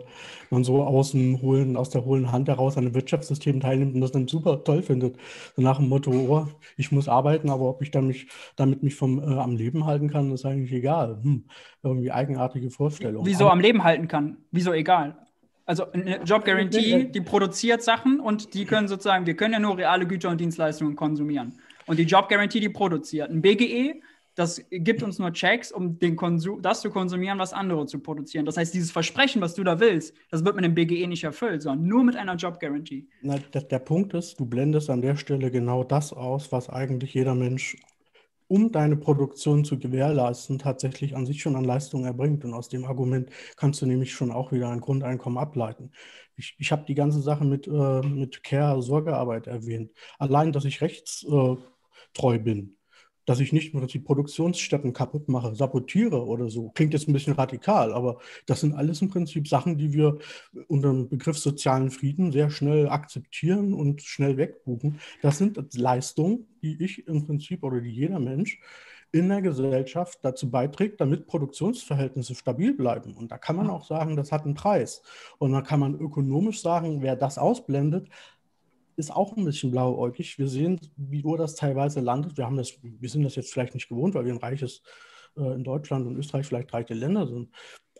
man so aus, dem hohlen, aus der hohlen Hand heraus an einem Wirtschaftssystem teilnimmt und das dann super toll findet. So nach dem Motto, oh, ich muss arbeiten, aber ob ich dann mich, damit mich vom, äh, am Leben halten kann, ist eigentlich egal. Hm, irgendwie eigenartige Vorstellung. Wieso aber, am Leben halten kann? Wieso egal? Also eine Job Guarantee, die produziert Sachen und die können sozusagen, wir können ja nur reale Güter und Dienstleistungen konsumieren. Und die Job Guarantee, die produziert. Ein BGE das gibt uns nur Checks, um den Konsum, das zu konsumieren, was andere zu produzieren. Das heißt, dieses Versprechen, was du da willst, das wird mit dem BGE nicht erfüllt, sondern nur mit einer Job Guarantee. Na, der, der Punkt ist, du blendest an der Stelle genau das aus, was eigentlich jeder Mensch, um deine Produktion zu gewährleisten, tatsächlich an sich schon an Leistung erbringt. Und aus dem Argument kannst du nämlich schon auch wieder ein Grundeinkommen ableiten. Ich, ich habe die ganze Sache mit, äh, mit Care, Sorgearbeit erwähnt. Allein, dass ich rechtstreu äh, bin dass ich nicht die Produktionsstätten kaputt mache, sabotiere oder so. Klingt jetzt ein bisschen radikal, aber das sind alles im Prinzip Sachen, die wir unter dem Begriff sozialen Frieden sehr schnell akzeptieren und schnell wegbuchen. Das sind Leistungen, die ich im Prinzip oder die jeder Mensch in der Gesellschaft dazu beiträgt, damit Produktionsverhältnisse stabil bleiben. Und da kann man auch sagen, das hat einen Preis. Und da kann man ökonomisch sagen, wer das ausblendet, ist auch ein bisschen blauäugig. Wir sehen, wie Uhr das teilweise landet. Wir, haben das, wir sind das jetzt vielleicht nicht gewohnt, weil wir ein reiches äh, in Deutschland und Österreich vielleicht reiche Länder sind.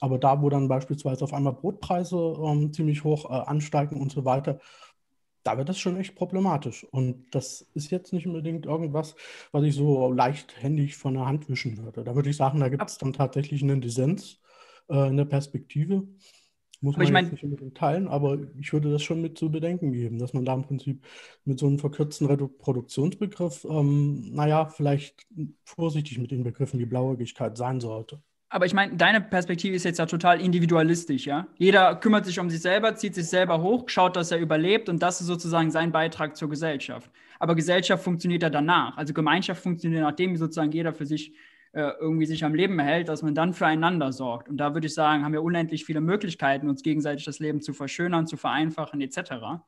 Aber da, wo dann beispielsweise auf einmal Brotpreise ähm, ziemlich hoch äh, ansteigen und so weiter, da wird das schon echt problematisch. Und das ist jetzt nicht unbedingt irgendwas, was ich so leichthändig von der Hand wischen würde. Da würde ich sagen, da gibt es dann tatsächlich einen Dissens äh, in der Perspektive. Muss aber man ich mein, nicht unbedingt teilen, aber ich würde das schon mit zu bedenken geben, dass man da im Prinzip mit so einem verkürzten Reproduktionsbegriff, ähm, naja, vielleicht vorsichtig mit den Begriffen wie Blauäugigkeit sein sollte. Aber ich meine, deine Perspektive ist jetzt ja total individualistisch, ja? Jeder kümmert sich um sich selber, zieht sich selber hoch, schaut, dass er überlebt und das ist sozusagen sein Beitrag zur Gesellschaft. Aber Gesellschaft funktioniert ja danach. Also Gemeinschaft funktioniert nachdem sozusagen jeder für sich äh, irgendwie sich am Leben erhält, dass man dann füreinander sorgt. Und da würde ich sagen, haben wir unendlich viele Möglichkeiten, uns gegenseitig das Leben zu verschönern, zu vereinfachen etc.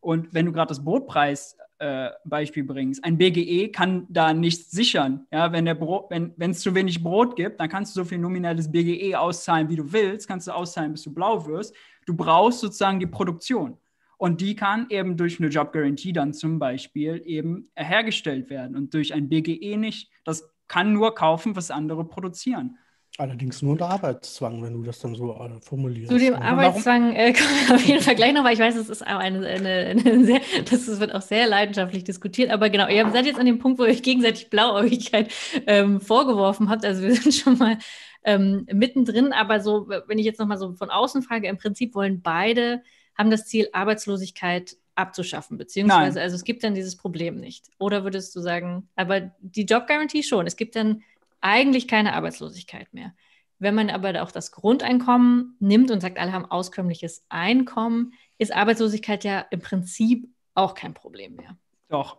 Und wenn du gerade das Brotpreis-Beispiel äh, bringst, ein BGE kann da nichts sichern. Ja, wenn wenn es zu wenig Brot gibt, dann kannst du so viel nominelles BGE auszahlen, wie du willst, kannst du auszahlen, bis du blau wirst. Du brauchst sozusagen die Produktion. Und die kann eben durch eine Job Guarantee dann zum Beispiel eben hergestellt werden und durch ein BGE nicht. Das kann nur kaufen, was andere produzieren. Allerdings nur unter Arbeitszwang, wenn du das dann so äh, formulierst. Zu dem Arbeitszwang äh, kommen wir auf jeden Fall gleich noch, weil ich weiß, es ist auch eine, eine, eine sehr, das wird auch sehr leidenschaftlich diskutiert. Aber genau, ihr seid jetzt an dem Punkt, wo ihr euch gegenseitig Blauäugigkeit ähm, vorgeworfen habt. Also wir sind schon mal ähm, mittendrin. Aber so, wenn ich jetzt nochmal so von außen frage, im Prinzip wollen beide, haben das Ziel, Arbeitslosigkeit abzuschaffen, beziehungsweise, Nein. also es gibt dann dieses Problem nicht. Oder würdest du sagen, aber die Job Guarantee schon, es gibt dann eigentlich keine Arbeitslosigkeit mehr. Wenn man aber auch das Grundeinkommen nimmt und sagt, alle haben auskömmliches Einkommen, ist Arbeitslosigkeit ja im Prinzip auch kein Problem mehr. Doch.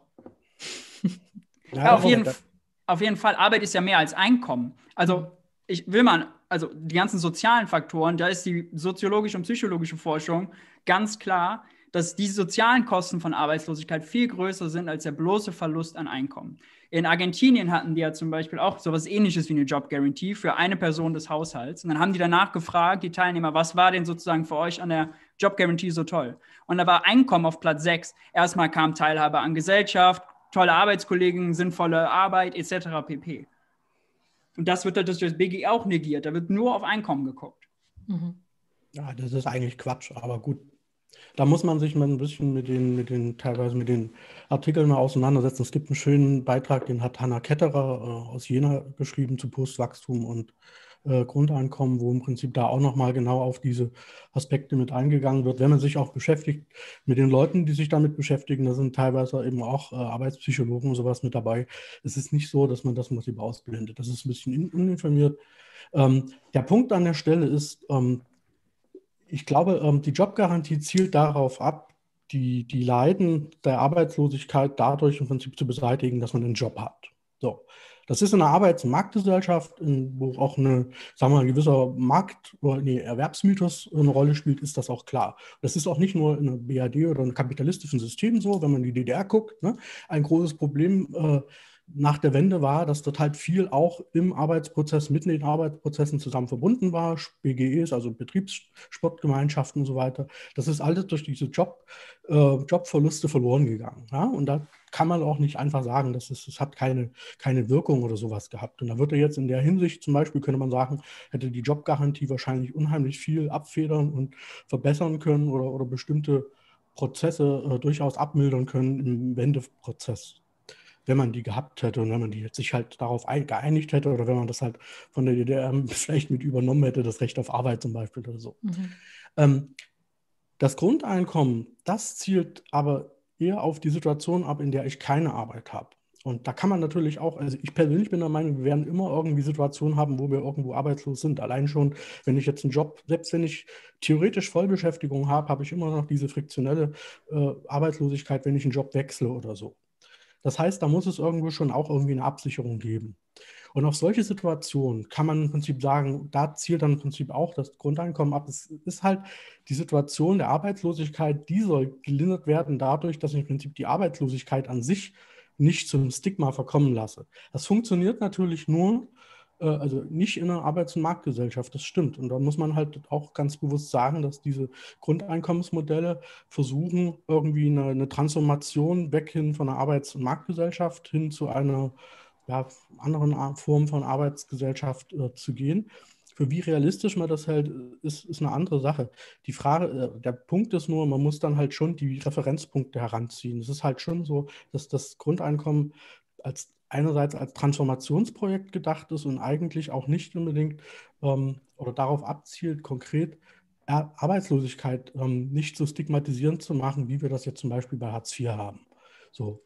ja, auf, jeden, auf jeden Fall, Arbeit ist ja mehr als Einkommen. Also ich will mal, also die ganzen sozialen Faktoren, da ist die soziologische und psychologische Forschung ganz klar, dass die sozialen Kosten von Arbeitslosigkeit viel größer sind als der bloße Verlust an Einkommen. In Argentinien hatten die ja zum Beispiel auch so etwas ähnliches wie eine Job Guarantee für eine Person des Haushalts. Und dann haben die danach gefragt, die Teilnehmer, was war denn sozusagen für euch an der Job Guarantee so toll? Und da war Einkommen auf Platz 6. Erstmal kam Teilhabe an Gesellschaft, tolle Arbeitskollegen, sinnvolle Arbeit etc. pp. Und das wird durch das BG auch negiert. Da wird nur auf Einkommen geguckt. Mhm. Ja, das ist eigentlich Quatsch, aber gut. Da muss man sich mal ein bisschen mit den, mit den, teilweise mit den Artikeln mal auseinandersetzen. Es gibt einen schönen Beitrag, den hat Hanna Ketterer äh, aus Jena geschrieben zu Postwachstum und äh, Grundeinkommen, wo im Prinzip da auch nochmal genau auf diese Aspekte mit eingegangen wird. Wenn man sich auch beschäftigt mit den Leuten, die sich damit beschäftigen, da sind teilweise eben auch äh, Arbeitspsychologen und sowas mit dabei. Es ist nicht so, dass man das Motiv ausblendet. Das ist ein bisschen uninformiert. Ähm, der Punkt an der Stelle ist, ähm, ich glaube, ähm, die Jobgarantie zielt darauf ab, die, die Leiden der Arbeitslosigkeit dadurch im Prinzip zu beseitigen, dass man einen Job hat. So. Das ist in einer Arbeits- und wo auch eine, sagen wir mal, ein gewisser Markt- oder nee, Erwerbsmythos eine Rolle spielt, ist das auch klar. Das ist auch nicht nur in einem BAD oder einem kapitalistischen System so, wenn man die DDR guckt. Ne? Ein großes Problem äh, nach der Wende war, dass dort halt viel auch im Arbeitsprozess, mitten in den Arbeitsprozessen zusammen verbunden war, BGEs, also Betriebssportgemeinschaften und so weiter. Das ist alles durch diese Job, äh, Jobverluste verloren gegangen. Ja? Und da kann man auch nicht einfach sagen, dass es, es hat keine, keine Wirkung oder sowas gehabt. Und da würde jetzt in der Hinsicht zum Beispiel, könnte man sagen, hätte die Jobgarantie wahrscheinlich unheimlich viel abfedern und verbessern können oder, oder bestimmte Prozesse äh, durchaus abmildern können im Wendeprozess wenn man die gehabt hätte und wenn man die sich halt darauf geeinigt hätte oder wenn man das halt von der DDR vielleicht mit übernommen hätte, das Recht auf Arbeit zum Beispiel oder so. Mhm. Ähm, das Grundeinkommen, das zielt aber eher auf die Situation ab, in der ich keine Arbeit habe. Und da kann man natürlich auch, also ich persönlich bin der Meinung, wir werden immer irgendwie Situationen haben, wo wir irgendwo arbeitslos sind. Allein schon, wenn ich jetzt einen Job, selbst wenn ich theoretisch Vollbeschäftigung habe, habe ich immer noch diese friktionelle äh, Arbeitslosigkeit, wenn ich einen Job wechsle oder so. Das heißt, da muss es irgendwo schon auch irgendwie eine Absicherung geben. Und auf solche Situationen kann man im Prinzip sagen, da zielt dann im Prinzip auch das Grundeinkommen ab. Es ist halt die Situation der Arbeitslosigkeit, die soll gelindert werden dadurch, dass ich im Prinzip die Arbeitslosigkeit an sich nicht zum Stigma verkommen lasse. Das funktioniert natürlich nur, also nicht in einer Arbeits- und Marktgesellschaft, das stimmt. Und da muss man halt auch ganz bewusst sagen, dass diese Grundeinkommensmodelle versuchen, irgendwie eine, eine Transformation weg hin von einer Arbeits- und Marktgesellschaft hin zu einer ja, anderen Form von Arbeitsgesellschaft äh, zu gehen. Für wie realistisch man das hält, ist, ist eine andere Sache. Die Frage, äh, der Punkt ist nur, man muss dann halt schon die Referenzpunkte heranziehen. Es ist halt schon so, dass das Grundeinkommen als einerseits als Transformationsprojekt gedacht ist und eigentlich auch nicht unbedingt ähm, oder darauf abzielt, konkret Arbeitslosigkeit ähm, nicht so stigmatisierend zu machen, wie wir das jetzt zum Beispiel bei Hartz IV haben. So.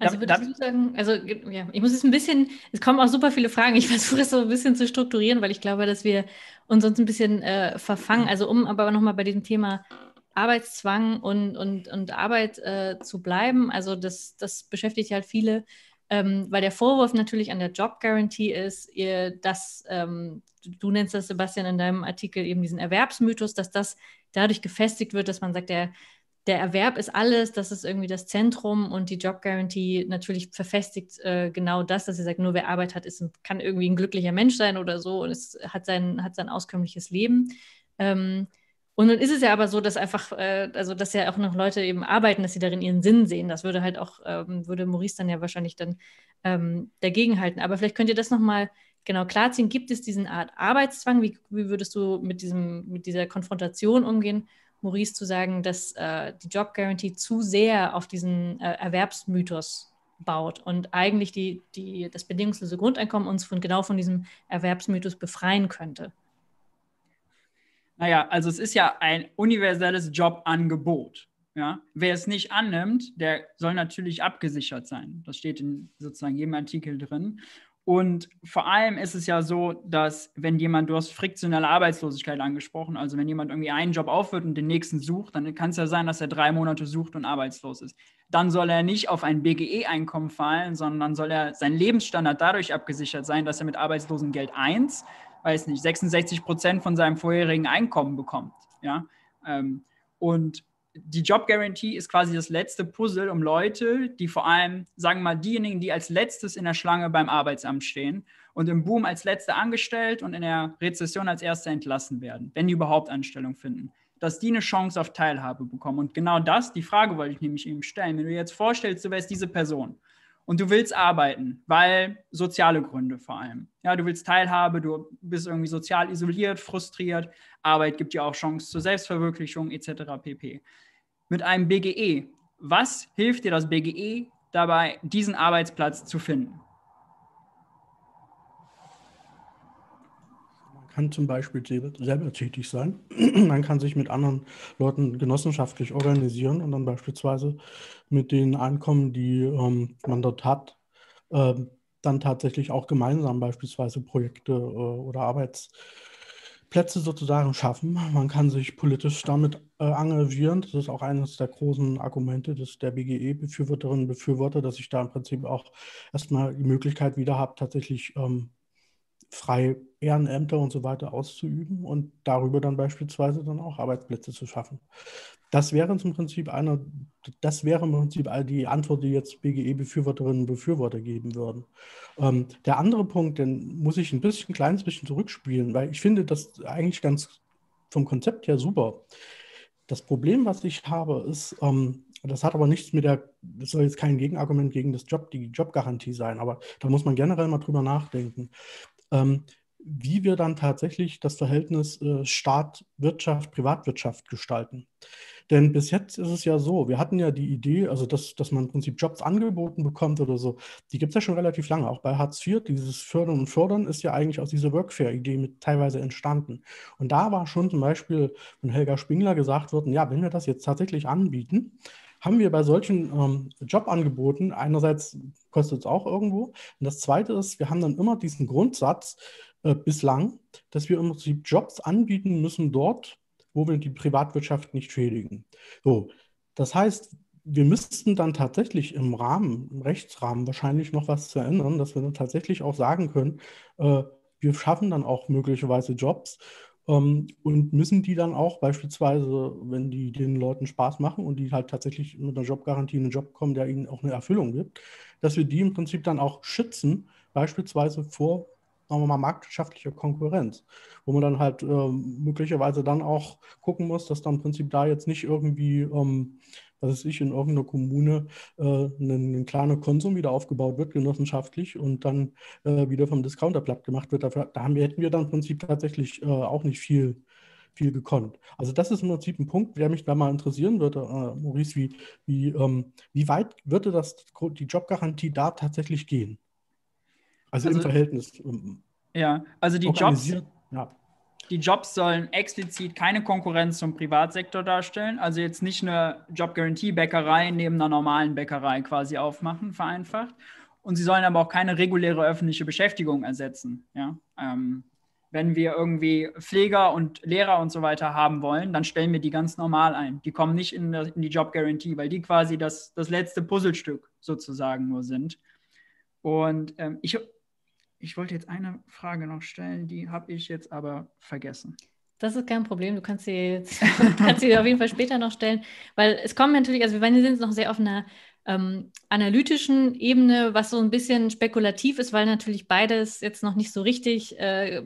Also würdest du sagen, also ja, ich muss jetzt ein bisschen, es kommen auch super viele Fragen. Ich versuche es so ein bisschen zu strukturieren, weil ich glaube, dass wir uns sonst ein bisschen äh, verfangen. Also um aber nochmal bei diesem Thema Arbeitszwang und, und, und Arbeit äh, zu bleiben. Also das, das beschäftigt halt viele, ähm, weil der Vorwurf natürlich an der Job Guarantee ist, ihr, dass ähm, du nennst das, Sebastian, in deinem Artikel eben diesen Erwerbsmythos, dass das dadurch gefestigt wird, dass man sagt, der, der Erwerb ist alles, das ist irgendwie das Zentrum und die Job Guarantee natürlich verfestigt äh, genau das, dass sie sagt, nur wer Arbeit hat, ist, kann irgendwie ein glücklicher Mensch sein oder so und es hat sein, hat sein auskömmliches Leben. Ähm, und nun ist es ja aber so, dass einfach, äh, also dass ja auch noch Leute eben arbeiten, dass sie darin ihren Sinn sehen. Das würde halt auch, ähm, würde Maurice dann ja wahrscheinlich dann ähm, dagegenhalten. Aber vielleicht könnt ihr das nochmal genau klarziehen. Gibt es diesen Art Arbeitszwang? Wie, wie, würdest du mit, diesem, mit dieser Konfrontation umgehen, Maurice, zu sagen, dass äh, die Job Guarantee zu sehr auf diesen äh, Erwerbsmythos baut und eigentlich die, die, das bedingungslose Grundeinkommen uns von genau von diesem Erwerbsmythos befreien könnte? Naja, also es ist ja ein universelles Jobangebot. Ja? Wer es nicht annimmt, der soll natürlich abgesichert sein. Das steht in sozusagen jedem Artikel drin. Und vor allem ist es ja so, dass wenn jemand, du hast friktionelle Arbeitslosigkeit angesprochen, also wenn jemand irgendwie einen Job aufhört und den nächsten sucht, dann kann es ja sein, dass er drei Monate sucht und arbeitslos ist. Dann soll er nicht auf ein BGE-Einkommen fallen, sondern soll er sein Lebensstandard dadurch abgesichert sein, dass er mit Arbeitslosengeld 1 weiß nicht, 66 Prozent von seinem vorherigen Einkommen bekommt. Ja? Ähm, und die Job Guarantee ist quasi das letzte Puzzle, um Leute, die vor allem, sagen wir mal, diejenigen, die als letztes in der Schlange beim Arbeitsamt stehen und im Boom als letzte angestellt und in der Rezession als erste entlassen werden, wenn die überhaupt Anstellung finden, dass die eine Chance auf Teilhabe bekommen. Und genau das, die Frage wollte ich nämlich eben stellen. Wenn du dir jetzt vorstellst, du wärst diese Person und du willst arbeiten, weil soziale Gründe vor allem. Ja, du willst Teilhabe, du bist irgendwie sozial isoliert, frustriert, Arbeit gibt dir auch Chance zur Selbstverwirklichung etc. pp. Mit einem BGE, was hilft dir das BGE dabei, diesen Arbeitsplatz zu finden? Kann zum Beispiel selber tätig sein. Man kann sich mit anderen Leuten genossenschaftlich organisieren und dann beispielsweise mit den Einkommen, die ähm, man dort hat, äh, dann tatsächlich auch gemeinsam beispielsweise Projekte äh, oder Arbeitsplätze sozusagen schaffen. Man kann sich politisch damit äh, engagieren. Das ist auch eines der großen Argumente des, der BGE-Befürworterinnen und Befürworter, dass ich da im Prinzip auch erstmal die Möglichkeit wieder habe, tatsächlich ähm, frei Ehrenämter und so weiter auszuüben und darüber dann beispielsweise dann auch Arbeitsplätze zu schaffen. Das wäre im Prinzip eine, das wäre im Prinzip die Antwort, die jetzt BGE-Befürworterinnen und Befürworter geben würden. Ähm, der andere Punkt, den muss ich ein bisschen, ein kleines bisschen zurückspielen, weil ich finde das eigentlich ganz vom Konzept her super. Das Problem, was ich habe, ist, ähm, das hat aber nichts mit der, das soll jetzt kein Gegenargument gegen das Job, die Jobgarantie sein, aber da muss man generell mal drüber nachdenken ähm, wie wir dann tatsächlich das Verhältnis äh, Staat, Wirtschaft, Privatwirtschaft gestalten. Denn bis jetzt ist es ja so, wir hatten ja die Idee, also dass, dass man im Prinzip Jobs angeboten bekommt oder so, die gibt es ja schon relativ lange. Auch bei Hartz IV, dieses Fördern und Fördern ist ja eigentlich aus dieser Workfare-Idee mit teilweise entstanden. Und da war schon zum Beispiel von Helga Spingler gesagt worden, ja, wenn wir das jetzt tatsächlich anbieten, haben wir bei solchen ähm, Jobangeboten, einerseits kostet es auch irgendwo, und das Zweite ist, wir haben dann immer diesen Grundsatz äh, bislang, dass wir im Prinzip Jobs anbieten müssen dort, wo wir die Privatwirtschaft nicht schädigen. So, das heißt, wir müssten dann tatsächlich im Rahmen, im Rechtsrahmen wahrscheinlich noch was zu ändern, dass wir dann tatsächlich auch sagen können, äh, wir schaffen dann auch möglicherweise Jobs ähm, und müssen die dann auch beispielsweise, wenn die den Leuten Spaß machen und die halt tatsächlich mit einer Jobgarantie in einen Job kommen, der ihnen auch eine Erfüllung gibt, dass wir die im Prinzip dann auch schützen, beispielsweise vor sagen wir mal, marktwirtschaftlicher Konkurrenz, wo man dann halt äh, möglicherweise dann auch gucken muss, dass dann im Prinzip da jetzt nicht irgendwie ähm, was weiß ich, in irgendeiner Kommune äh, ein, ein kleiner Konsum wieder aufgebaut wird, genossenschaftlich, und dann äh, wieder vom Discounter platt gemacht wird. Dafür, da haben hätten wir dann im Prinzip tatsächlich äh, auch nicht viel, viel gekonnt. Also das ist im Prinzip ein Punkt, der mich da mal interessieren würde, äh, Maurice, wie, wie, ähm, wie weit würde das, die Jobgarantie da tatsächlich gehen? Also, also im Verhältnis. Ähm, ja, also die Jobs. Ja. Die Jobs sollen explizit keine Konkurrenz zum Privatsektor darstellen, also jetzt nicht eine Jobgarantie-Bäckerei neben einer normalen Bäckerei quasi aufmachen, vereinfacht. Und sie sollen aber auch keine reguläre öffentliche Beschäftigung ersetzen. Ja? Ähm, wenn wir irgendwie Pfleger und Lehrer und so weiter haben wollen, dann stellen wir die ganz normal ein. Die kommen nicht in, in die Jobgarantie, weil die quasi das, das letzte Puzzlestück sozusagen nur sind. Und ähm, ich, ich wollte jetzt eine Frage noch stellen, die habe ich jetzt aber vergessen. Das ist kein Problem. Du kannst sie jetzt kannst sie auf jeden Fall später noch stellen, weil es kommen natürlich, also wir sind jetzt noch sehr auf einer ähm, analytischen Ebene, was so ein bisschen spekulativ ist, weil natürlich beides jetzt noch nicht so richtig äh,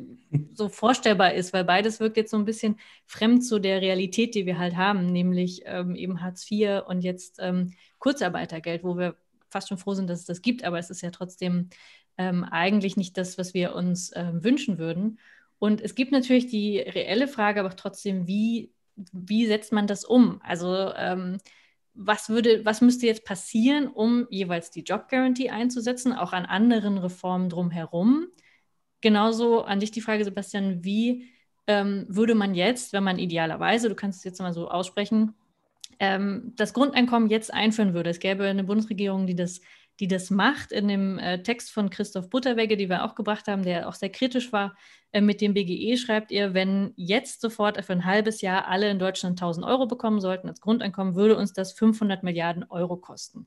so vorstellbar ist, weil beides wirkt jetzt so ein bisschen fremd zu der Realität, die wir halt haben, nämlich ähm, eben Hartz IV und jetzt ähm, Kurzarbeitergeld, wo wir fast schon froh sind, dass es das gibt, aber es ist ja trotzdem ähm, eigentlich nicht das, was wir uns ähm, wünschen würden. Und es gibt natürlich die reelle Frage, aber trotzdem, wie, wie setzt man das um? Also ähm, was würde, was müsste jetzt passieren, um jeweils die Job Guarantee einzusetzen, auch an anderen Reformen drumherum? Genauso an dich die Frage, Sebastian, wie ähm, würde man jetzt, wenn man idealerweise, du kannst es jetzt mal so aussprechen, ähm, das Grundeinkommen jetzt einführen würde? Es gäbe eine Bundesregierung, die das die das macht. In dem äh, Text von Christoph Butterwegge, die wir auch gebracht haben, der auch sehr kritisch war, äh, mit dem BGE schreibt ihr, wenn jetzt sofort für ein halbes Jahr alle in Deutschland 1000 Euro bekommen sollten als Grundeinkommen, würde uns das 500 Milliarden Euro kosten.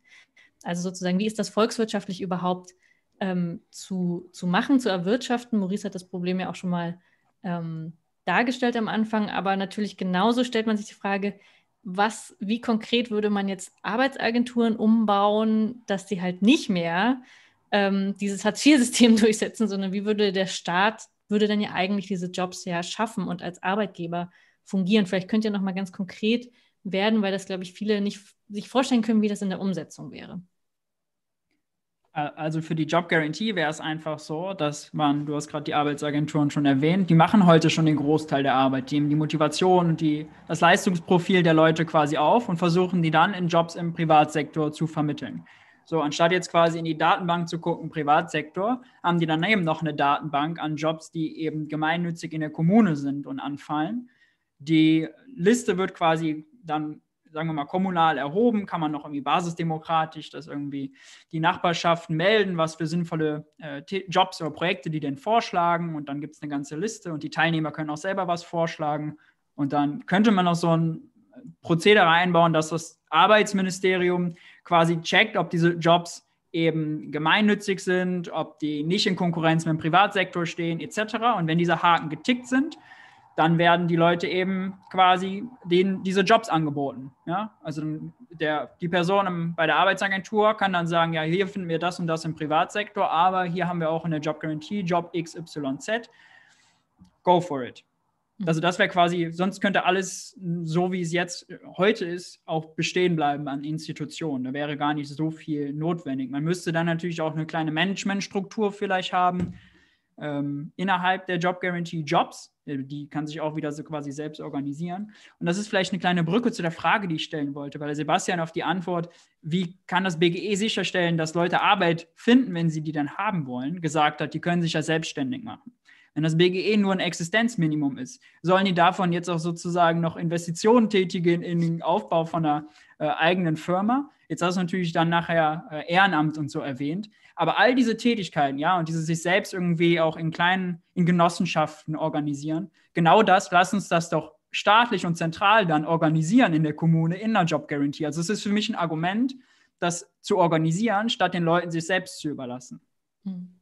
Also sozusagen, wie ist das volkswirtschaftlich überhaupt ähm, zu, zu machen, zu erwirtschaften? Maurice hat das Problem ja auch schon mal ähm, dargestellt am Anfang, aber natürlich genauso stellt man sich die Frage, was, wie konkret würde man jetzt Arbeitsagenturen umbauen, dass die halt nicht mehr ähm, dieses Hartz-IV-System durchsetzen, sondern wie würde der Staat, würde dann ja eigentlich diese Jobs ja schaffen und als Arbeitgeber fungieren? Vielleicht könnt ihr noch mal ganz konkret werden, weil das, glaube ich, viele nicht sich vorstellen können, wie das in der Umsetzung wäre. Also für die Job Guarantee wäre es einfach so, dass man, du hast gerade die Arbeitsagenturen schon erwähnt, die machen heute schon den Großteil der Arbeit, die die Motivation und die, das Leistungsprofil der Leute quasi auf und versuchen die dann in Jobs im Privatsektor zu vermitteln. So, anstatt jetzt quasi in die Datenbank zu gucken, Privatsektor, haben die dann eben noch eine Datenbank an Jobs, die eben gemeinnützig in der Kommune sind und anfallen. Die Liste wird quasi dann sagen wir mal, kommunal erhoben, kann man noch irgendwie basisdemokratisch das irgendwie die Nachbarschaften melden, was für sinnvolle äh, Jobs oder Projekte die denn vorschlagen. Und dann gibt es eine ganze Liste und die Teilnehmer können auch selber was vorschlagen. Und dann könnte man noch so ein Prozedere einbauen, dass das Arbeitsministerium quasi checkt, ob diese Jobs eben gemeinnützig sind, ob die nicht in Konkurrenz mit dem Privatsektor stehen, etc. Und wenn diese Haken getickt sind, dann werden die Leute eben quasi denen diese Jobs angeboten. Ja? Also der, die Person bei der Arbeitsagentur kann dann sagen, ja, hier finden wir das und das im Privatsektor, aber hier haben wir auch eine Job Guarantee, Job XYZ. Go for it. Mhm. Also das wäre quasi, sonst könnte alles so, wie es jetzt heute ist, auch bestehen bleiben an Institutionen. Da wäre gar nicht so viel notwendig. Man müsste dann natürlich auch eine kleine Managementstruktur vielleicht haben, ähm, innerhalb der Job Guarantee Jobs. Äh, die kann sich auch wieder so quasi selbst organisieren. Und das ist vielleicht eine kleine Brücke zu der Frage, die ich stellen wollte, weil Sebastian auf die Antwort, wie kann das BGE sicherstellen, dass Leute Arbeit finden, wenn sie die dann haben wollen, gesagt hat, die können sich ja selbstständig machen. Wenn das BGE nur ein Existenzminimum ist, sollen die davon jetzt auch sozusagen noch Investitionen tätigen in den Aufbau von einer äh, eigenen Firma? Jetzt hast du natürlich dann nachher äh, Ehrenamt und so erwähnt. Aber all diese Tätigkeiten, ja, und dieses sich selbst irgendwie auch in kleinen, in Genossenschaften organisieren, genau das, lass uns das doch staatlich und zentral dann organisieren in der Kommune in einer Job Guarantee. Also es ist für mich ein Argument, das zu organisieren, statt den Leuten sich selbst zu überlassen. Hm.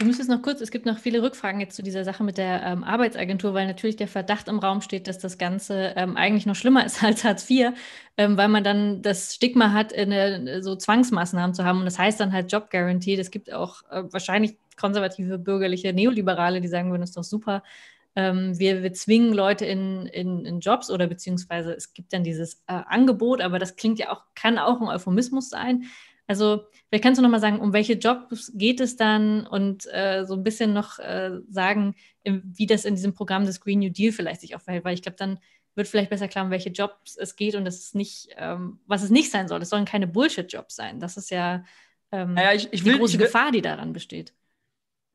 Du müsstest noch kurz, es gibt noch viele Rückfragen jetzt zu dieser Sache mit der ähm, Arbeitsagentur, weil natürlich der Verdacht im Raum steht, dass das Ganze ähm, eigentlich noch schlimmer ist als Hartz IV, ähm, weil man dann das Stigma hat, eine, so Zwangsmaßnahmen zu haben. Und das heißt dann halt Job Guarantee. Es gibt auch äh, wahrscheinlich konservative, bürgerliche, Neoliberale, die sagen würden, das ist doch super. Ähm, wir, wir zwingen Leute in, in, in, Jobs oder beziehungsweise es gibt dann dieses äh, Angebot, aber das klingt ja auch, kann auch ein Euphemismus sein. Also vielleicht kannst du noch mal sagen, um welche Jobs geht es dann und äh, so ein bisschen noch äh, sagen, wie das in diesem Programm des Green New Deal vielleicht sich auch verhält, weil ich glaube, dann wird vielleicht besser klar, um welche Jobs es geht und das ist nicht, ähm, was es nicht sein soll. Es sollen keine Bullshit-Jobs sein. Das ist ja ähm, naja, ich, ich will, die große will, Gefahr, die daran besteht.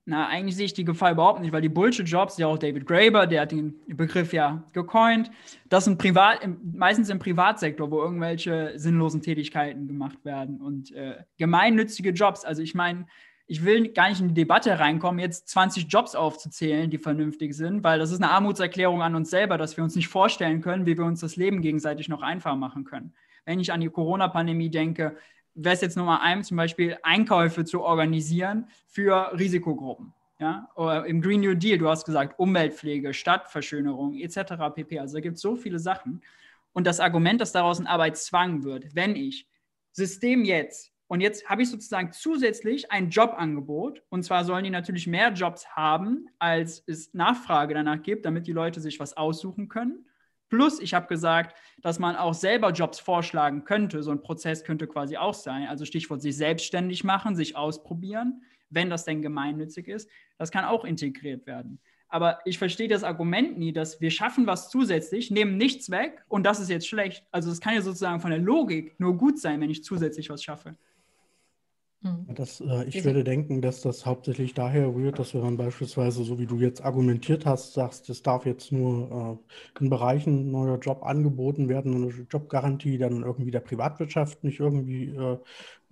Na, eigentlich sehe ich die Gefahr überhaupt nicht, weil die Bullshit-Jobs, ja auch David Graeber, der hat den Begriff ja gecoint, das sind privat, meistens im Privatsektor, wo irgendwelche sinnlosen Tätigkeiten gemacht werden und äh, gemeinnützige Jobs. Also ich meine, ich will gar nicht in die Debatte reinkommen, jetzt 20 Jobs aufzuzählen, die vernünftig sind, weil das ist eine Armutserklärung an uns selber, dass wir uns nicht vorstellen können, wie wir uns das Leben gegenseitig noch einfach machen können. Wenn ich an die Corona-Pandemie denke, wäre es jetzt Nummer eins, zum Beispiel Einkäufe zu organisieren für Risikogruppen. Ja, oder im Green New Deal, du hast gesagt, Umweltpflege, Stadtverschönerung etc. pp. Also da gibt es so viele Sachen. Und das Argument, dass daraus ein Arbeitszwang wird, wenn ich System jetzt und jetzt habe ich sozusagen zusätzlich ein Jobangebot. Und zwar sollen die natürlich mehr Jobs haben, als es Nachfrage danach gibt, damit die Leute sich was aussuchen können. Plus, ich habe gesagt, dass man auch selber Jobs vorschlagen könnte. So ein Prozess könnte quasi auch sein. Also Stichwort sich selbstständig machen, sich ausprobieren, wenn das denn gemeinnützig ist. Das kann auch integriert werden. Aber ich verstehe das Argument nie, dass wir schaffen was zusätzlich, nehmen nichts weg und das ist jetzt schlecht. Also es kann ja sozusagen von der Logik nur gut sein, wenn ich zusätzlich was schaffe. Mhm. Das, äh, ich würde denken, dass das hauptsächlich daher rührt, dass wenn man beispielsweise, so wie du jetzt argumentiert hast, sagst, es darf jetzt nur äh, in Bereichen neuer Job angeboten werden, eine Jobgarantie dann irgendwie der Privatwirtschaft nicht irgendwie äh,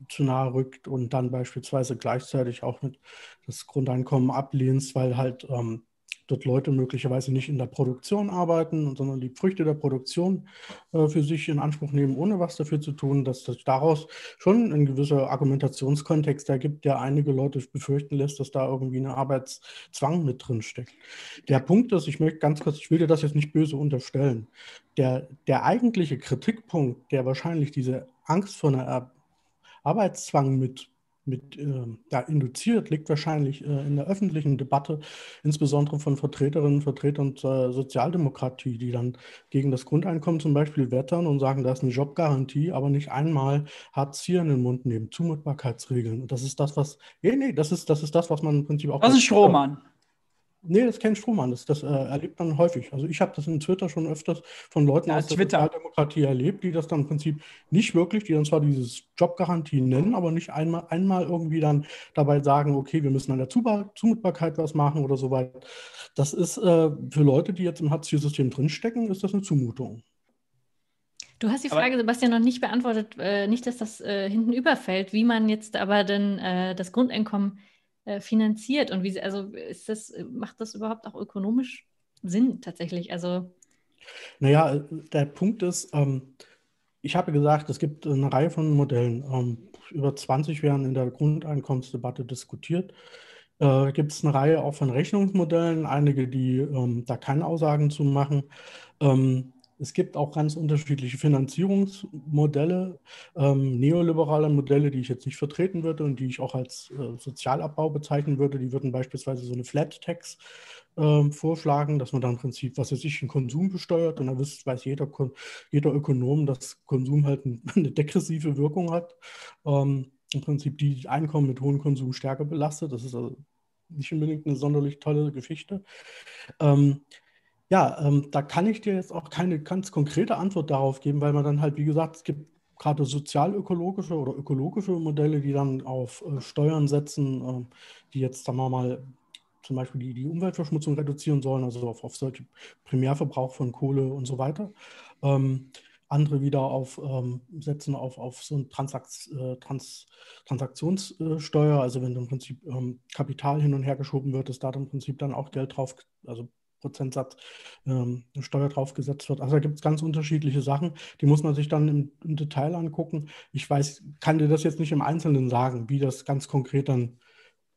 zu nahe rückt und dann beispielsweise gleichzeitig auch mit das Grundeinkommen ablehnst, weil halt ähm, dort Leute möglicherweise nicht in der Produktion arbeiten, sondern die Früchte der Produktion äh, für sich in Anspruch nehmen, ohne was dafür zu tun, dass das daraus schon ein gewisser Argumentationskontext ergibt, der einige Leute befürchten lässt, dass da irgendwie ein Arbeitszwang mit drin steckt. Der Punkt ist, ich möchte ganz kurz, ich will dir das jetzt nicht böse unterstellen, der, der eigentliche Kritikpunkt, der wahrscheinlich diese Angst vor einer Arbeitszwang mit mit äh, ja, induziert, liegt wahrscheinlich äh, in der öffentlichen Debatte, insbesondere von Vertreterinnen und Vertretern der Sozialdemokratie, die dann gegen das Grundeinkommen zum Beispiel wettern und sagen, da ist eine Jobgarantie, aber nicht einmal Hartz IV in den Mund nehmen, Zumutbarkeitsregeln. Und das ist das, was, nee, nee, das ist, das ist das, was man im Prinzip auch. Das ist Strohmann. Nee, das kennt Strohmann. Das, das äh, erlebt man häufig. Also ich habe das in Twitter schon öfters von Leuten ja, aus der Twitter. Sozialdemokratie erlebt, die das dann im Prinzip nicht wirklich, die dann zwar dieses Jobgarantie nennen, aber nicht einmal, einmal irgendwie dann dabei sagen, okay, wir müssen an der Zumutbarkeit was machen oder so weiter. Das ist äh, für Leute, die jetzt im Hartz-IV-System drinstecken, ist das eine Zumutung. Du hast die Frage, aber, Sebastian, noch nicht beantwortet. Äh, nicht, dass das äh, hinten überfällt, wie man jetzt aber denn äh, das Grundeinkommen äh, finanziert und wie also ist das, macht das überhaupt auch ökonomisch Sinn tatsächlich? Also naja, der Punkt ist, ähm, ich habe gesagt, es gibt eine Reihe von Modellen. Ähm, über 20 werden in der Grundeinkommensdebatte diskutiert. Äh, gibt es eine Reihe auch von Rechnungsmodellen, einige, die ähm, da keine Aussagen zu machen. Ähm, es gibt auch ganz unterschiedliche Finanzierungsmodelle, ähm, neoliberale Modelle, die ich jetzt nicht vertreten würde und die ich auch als äh, Sozialabbau bezeichnen würde. Die würden beispielsweise so eine Flat Tax äh, vorschlagen, dass man dann im Prinzip, was weiß ich, einen Konsum besteuert. Und da weiß jeder, jeder Ökonom, dass Konsum halt eine degressive Wirkung hat. Ähm, Im Prinzip die Einkommen mit hohem Konsum stärker belastet. Das ist also nicht unbedingt eine sonderlich tolle Geschichte. Ähm, ja, ähm, da kann ich dir jetzt auch keine ganz konkrete Antwort darauf geben, weil man dann halt, wie gesagt, es gibt gerade sozialökologische oder ökologische Modelle, die dann auf äh, Steuern setzen, äh, die jetzt, sagen wir mal, zum Beispiel die, die Umweltverschmutzung reduzieren sollen, also auf, auf solche Primärverbrauch von Kohle und so weiter. Ähm, andere wieder auf ähm, setzen auf, auf so eine Transakt, äh, Trans, Transaktionssteuer, also wenn im Prinzip ähm, Kapital hin und her geschoben wird, ist da im Prinzip dann auch Geld drauf, also Prozentsatz ähm, Steuer draufgesetzt wird. Also da gibt es ganz unterschiedliche Sachen, die muss man sich dann im, im, Detail angucken. Ich weiß, kann dir das jetzt nicht im Einzelnen sagen, wie das ganz konkret dann,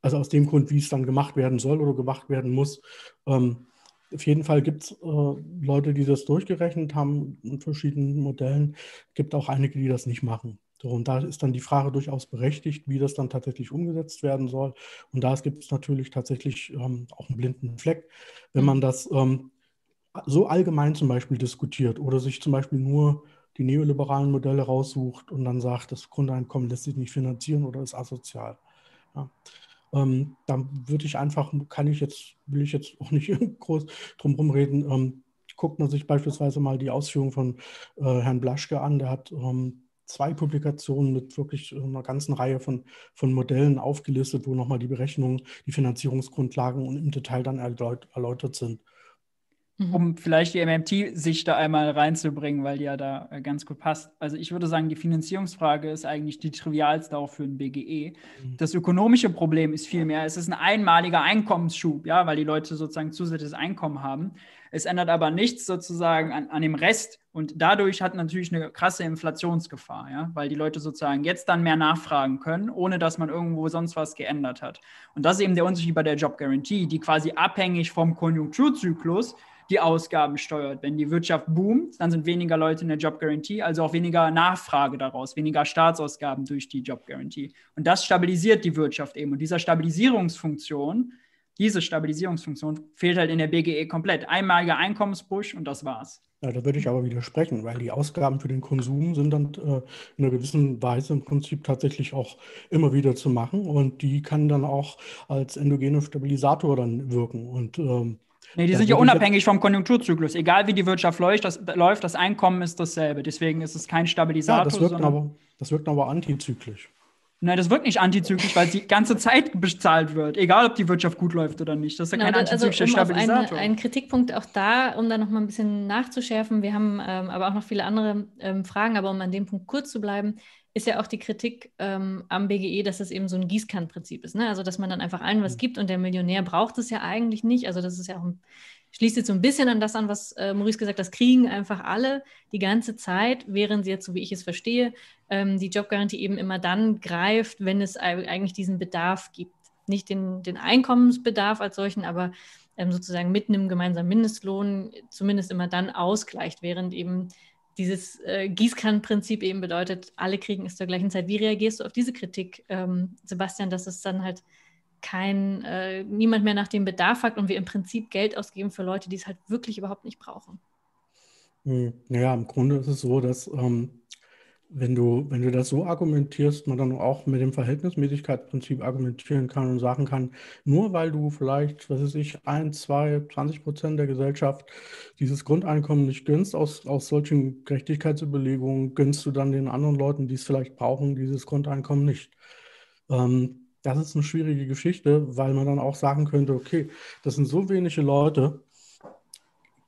also aus dem Grund, wie es dann gemacht werden soll oder gemacht werden muss. Ähm, auf jeden Fall gibt es äh, Leute, die das durchgerechnet haben in verschiedenen Modellen. Es gibt auch einige, die das nicht machen. So, und da ist dann die Frage durchaus berechtigt, wie das dann tatsächlich umgesetzt werden soll. Und da gibt es natürlich tatsächlich ähm, auch einen blinden Fleck, wenn man das ähm, so allgemein zum Beispiel diskutiert oder sich zum Beispiel nur die neoliberalen Modelle raussucht und dann sagt, das Grundeinkommen lässt sich nicht finanzieren oder ist asozial. Ja. Ähm, dann würde ich einfach, kann ich jetzt, will ich jetzt auch nicht groß drum herum reden, ähm, guckt man sich beispielsweise mal die Ausführungen von äh, Herrn Blaschke an, der hat ähm, zwei Publikationen mit wirklich einer ganzen Reihe von, von Modellen aufgelistet, wo nochmal die Berechnungen, die Finanzierungsgrundlagen und im Detail dann erläutert sind. Mhm. Um vielleicht die MMT-Sicht da einmal reinzubringen, weil die ja da äh, ganz gut passt. Also ich würde sagen, die Finanzierungsfrage ist eigentlich die trivialste auch für ein BGE. Mhm. Das ökonomische Problem ist vielmehr, es ist ein einmaliger Einkommensschub, ja, weil die Leute sozusagen zusätzliches Einkommen haben. Es ändert aber nichts sozusagen an, an dem Rest und dadurch hat natürlich eine krasse Inflationsgefahr, ja, weil die Leute sozusagen jetzt dann mehr nachfragen können, ohne dass man irgendwo sonst was geändert hat. Und das ist eben der Unterschied bei der Job Guarantee, die quasi abhängig vom Konjunkturzyklus die Ausgaben steuert. Wenn die Wirtschaft boomt, dann sind weniger Leute in der Job Guarantee, also auch weniger Nachfrage daraus, weniger Staatsausgaben durch die Job Guarantee. Und das stabilisiert die Wirtschaft eben. Und dieser Stabilisierungsfunktion diese Stabilisierungsfunktion fehlt halt in der BGE komplett. Einmaliger Einkommenspush und das war's. Ja, da würde ich aber widersprechen, weil die Ausgaben für den Konsum sind dann äh, in einer gewissen Weise im Prinzip tatsächlich auch immer wieder zu machen und die kann dann auch als endogene Stabilisator dann wirken. Und ähm, Nee, die sind ja unabhängig vom Konjunkturzyklus. Egal wie die Wirtschaft läuft das, läuft, das Einkommen ist dasselbe. Deswegen ist es kein Stabilisator. Ja, das wirkt, aber, das wirkt aber antizyklisch. Nein, das wirkt nicht antizyklisch, weil die ganze Zeit bezahlt wird, egal ob die Wirtschaft gut läuft oder nicht. Das ist ja genau, kein antizyklischer also, um Stabilisator. Ein Kritikpunkt auch da, um da noch mal ein bisschen nachzuschärfen. Wir haben ähm, aber auch noch viele andere ähm, Fragen, aber um an dem Punkt kurz zu bleiben, ist ja auch die Kritik ähm, am BGE, dass das eben so ein Gießkannenprinzip ist. Ne? Also, dass man dann einfach allen was mhm. gibt und der Millionär braucht es ja eigentlich nicht. Also, das ist ja auch ein schließt jetzt so ein bisschen an das an, was äh, Maurice gesagt hat, das kriegen einfach alle die ganze Zeit, während sie jetzt, so wie ich es verstehe, ähm, die Jobgarantie eben immer dann greift, wenn es eigentlich diesen Bedarf gibt. Nicht den, den Einkommensbedarf als solchen, aber ähm, sozusagen mit einem gemeinsamen Mindestlohn zumindest immer dann ausgleicht, während eben dieses äh, Gießkannenprinzip eben bedeutet, alle kriegen es zur gleichen Zeit. Wie reagierst du auf diese Kritik, ähm, Sebastian, dass es dann halt kein, äh, niemand mehr nach dem Bedarf fragt und wir im Prinzip Geld ausgeben für Leute, die es halt wirklich überhaupt nicht brauchen? Hm, naja, im Grunde ist es so, dass ähm, wenn du, wenn du das so argumentierst, man dann auch mit dem Verhältnismäßigkeitsprinzip argumentieren kann und sagen kann, nur weil du vielleicht, was weiß ich, ein, zwei, 20 Prozent der Gesellschaft dieses Grundeinkommen nicht gönnst, aus, aus solchen Gerechtigkeitsüberlegungen gönnst du dann den anderen Leuten, die es vielleicht brauchen, dieses Grundeinkommen nicht. Ähm, das ist eine schwierige Geschichte, weil man dann auch sagen könnte, okay, das sind so wenige Leute,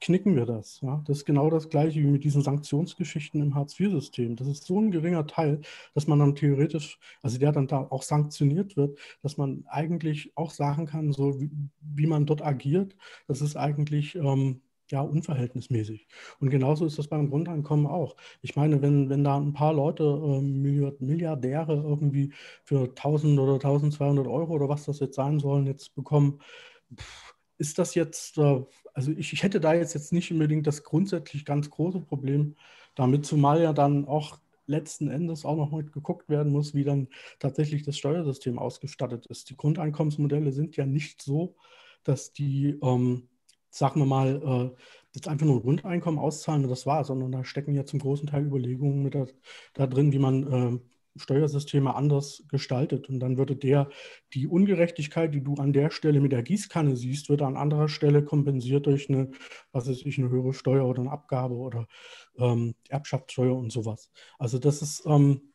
knicken wir das. Ja? Das ist genau das gleiche wie mit diesen Sanktionsgeschichten im Hartz-IV-System. Das ist so ein geringer Teil, dass man dann theoretisch, also der dann da auch sanktioniert wird, dass man eigentlich auch sagen kann, so wie, wie man dort agiert, das ist eigentlich ähm, ja, unverhältnismäßig. Und genauso ist das beim Grundeinkommen auch. Ich meine, wenn, wenn da ein paar Leute, äh, Milliardäre irgendwie für 1000 oder 1200 Euro oder was das jetzt sein sollen, jetzt bekommen, pff, ist das jetzt, äh, also ich, ich, hätte da jetzt, jetzt nicht unbedingt das grundsätzlich ganz große Problem damit, zumal ja dann auch letzten Endes auch noch mit geguckt werden muss, wie dann tatsächlich das Steuersystem ausgestattet ist. Die Grundeinkommensmodelle sind ja nicht so, dass die, ähm, sagen wir mal, äh, jetzt einfach nur ein Grundeinkommen auszahlen und das war, sondern da stecken ja zum großen Teil Überlegungen mit da, da drin, wie man äh, Steuersysteme anders gestaltet. Und dann würde der, die Ungerechtigkeit, die du an der Stelle mit der Gießkanne siehst, wird an anderer Stelle kompensiert durch eine, was weiß ich, eine höhere Steuer oder eine Abgabe oder ähm, Erbschaftssteuer und sowas. Also das ist, ähm,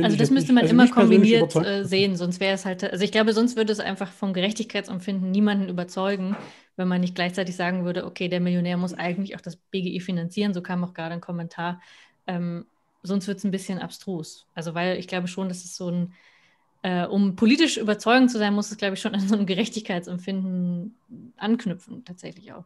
also das müsste man also immer kombiniert äh, sehen, sonst wäre es halt, also ich glaube, sonst würde es einfach vom Gerechtigkeitsempfinden niemanden überzeugen, wenn man nicht gleichzeitig sagen würde, okay, der Millionär muss eigentlich auch das BGI finanzieren, so kam auch gerade ein Kommentar. Ähm, sonst wird es ein bisschen abstrus. Also, weil ich glaube schon, dass es so ein, äh, um politisch überzeugend zu sein, muss es, glaube ich, schon an so ein Gerechtigkeitsempfinden anknüpfen, tatsächlich auch.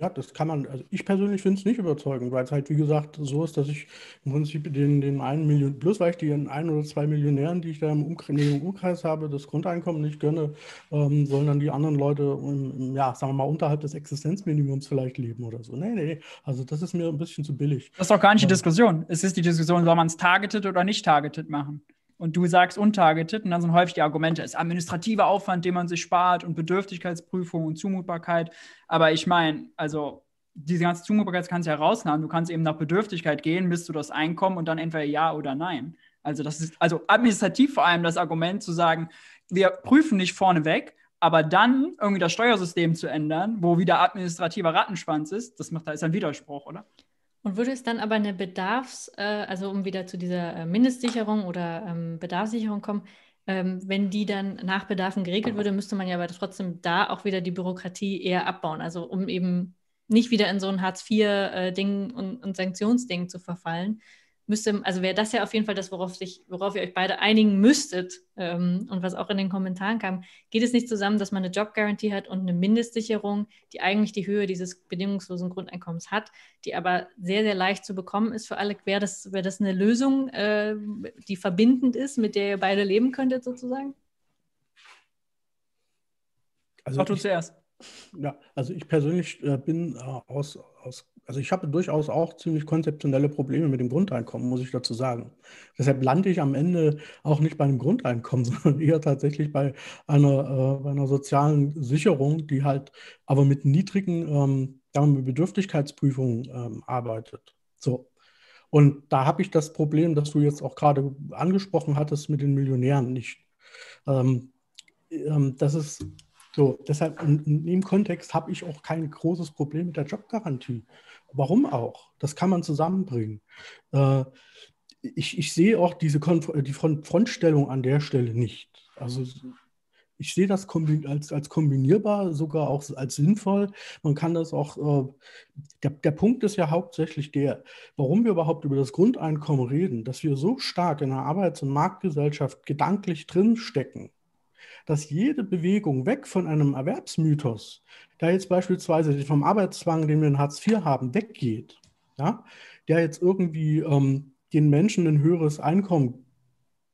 Ja, das kann man, also ich persönlich finde es nicht überzeugend, weil es halt, wie gesagt, so ist, dass ich im Prinzip den, den einen Million, bloß weil ich den ein oder zwei Millionären, die ich da im, Umkreis, Umkreis habe, das Grundeinkommen nicht gönne, ähm, sollen dann die anderen Leute, im, ja, sagen wir mal, unterhalb des Existenzminimums vielleicht leben oder so. Nee, nee, also das ist mir ein bisschen zu billig. Das ist doch gar nicht die Diskussion. Es ist die Diskussion, soll man es targeted oder nicht targeted machen? Und du sagst untargeted und dann sind häufig die Argumente, es ist administrativer Aufwand, den man sich spart und Bedürftigkeitsprüfung und Zumutbarkeit. Aber ich meine, also diese ganze Zumutbarkeit kannst du ja rausnehmen. Du kannst eben nach Bedürftigkeit gehen, bis du das Einkommen und dann entweder ja oder nein. Also das ist also administrativ vor allem das Argument zu sagen, wir prüfen nicht vorneweg, aber dann irgendwie das Steuersystem zu ändern, wo wieder administrativer Rattenschwanz ist, das macht da ist ein Widerspruch, oder? Und würde es dann aber eine Bedarfs-, äh, also um wieder zu dieser äh, Mindestsicherung oder ähm, Bedarfssicherung kommen, ähm, wenn die dann nach Bedarfen geregelt würde, müsste man ja aber trotzdem da auch wieder die Bürokratie eher abbauen. Also um eben nicht wieder in so ein Hartz-IV-Ding äh, und, und Sanktionsding zu verfallen, müsste, also wäre das ja auf jeden Fall das, worauf, sich, worauf ihr euch beide einigen müsstet ähm, und was auch in den Kommentaren kam. Geht es nicht zusammen, dass man eine Jobgarantie hat und eine Mindestsicherung, die eigentlich die Höhe dieses bedingungslosen Grundeinkommens hat, die aber sehr, sehr leicht zu bekommen ist für alle? Wäre das, wär das eine Lösung, äh, die verbindend ist, mit der ihr beide leben könntet sozusagen? Also du zuerst. Ja, also ich persönlich äh, bin äh, aus, aus also ich habe durchaus auch ziemlich konzeptionelle Probleme mit dem Grundeinkommen, muss ich dazu sagen. Deshalb lande ich am Ende auch nicht bei einem Grundeinkommen, sondern eher tatsächlich bei einer, äh, einer sozialen Sicherung, die halt aber mit niedrigen ähm, Bedürftigkeitsprüfungen ähm, arbeitet. So. Und da habe ich das Problem, das du jetzt auch gerade angesprochen hattest mit den Millionären nicht. Ähm, ähm das ist so, deshalb in, dem Kontext habe ich auch kein großes Problem mit der Jobgarantie. Warum auch? Das kann man zusammenbringen. Äh, ich, ich, sehe auch diese Konf die Frontstellung an der Stelle nicht. Also ich sehe das als, als kombinierbar, sogar auch als sinnvoll. Man kann das auch, äh, der, der Punkt ist ja hauptsächlich der, warum wir überhaupt über das Grundeinkommen reden, dass wir so stark in der Arbeits- und Marktgesellschaft gedanklich drinstecken, dass jede Bewegung weg von einem Erwerbsmythos, der jetzt beispielsweise vom Arbeitszwang, den wir in Hartz IV haben, weggeht, ja, der jetzt irgendwie ähm, den Menschen ein höheres Einkommen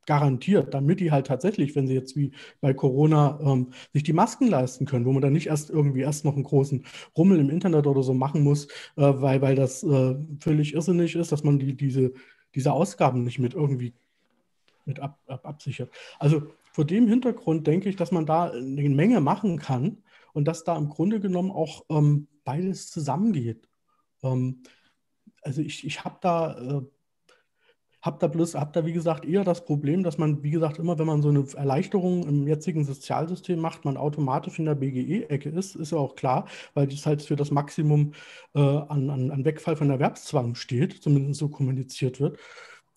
garantiert, damit die halt tatsächlich, wenn sie jetzt wie bei Corona ähm, sich die Masken leisten können, wo man dann nicht erst irgendwie erst noch einen großen Rummel im Internet oder so machen muss, äh, weil, weil das äh, völlig irrsinnig ist, dass man die, diese, diese Ausgaben nicht mit irgendwie mit ab, ab, absichert. Also vor dem Hintergrund denke ich, dass man da eine Menge machen kann und dass da im Grunde genommen auch ähm, beides zusammengeht. Ähm, also ich, ich habe da äh, habe da bloß, habe da wie gesagt eher das Problem, dass man, wie gesagt, immer wenn man so eine Erleichterung im jetzigen Sozialsystem macht, man automatisch in der BGE-Ecke ist, ist ja auch klar, weil das halt für das Maximum äh, an, an, an Wegfall von Erwerbszwang steht, zumindest so kommuniziert wird.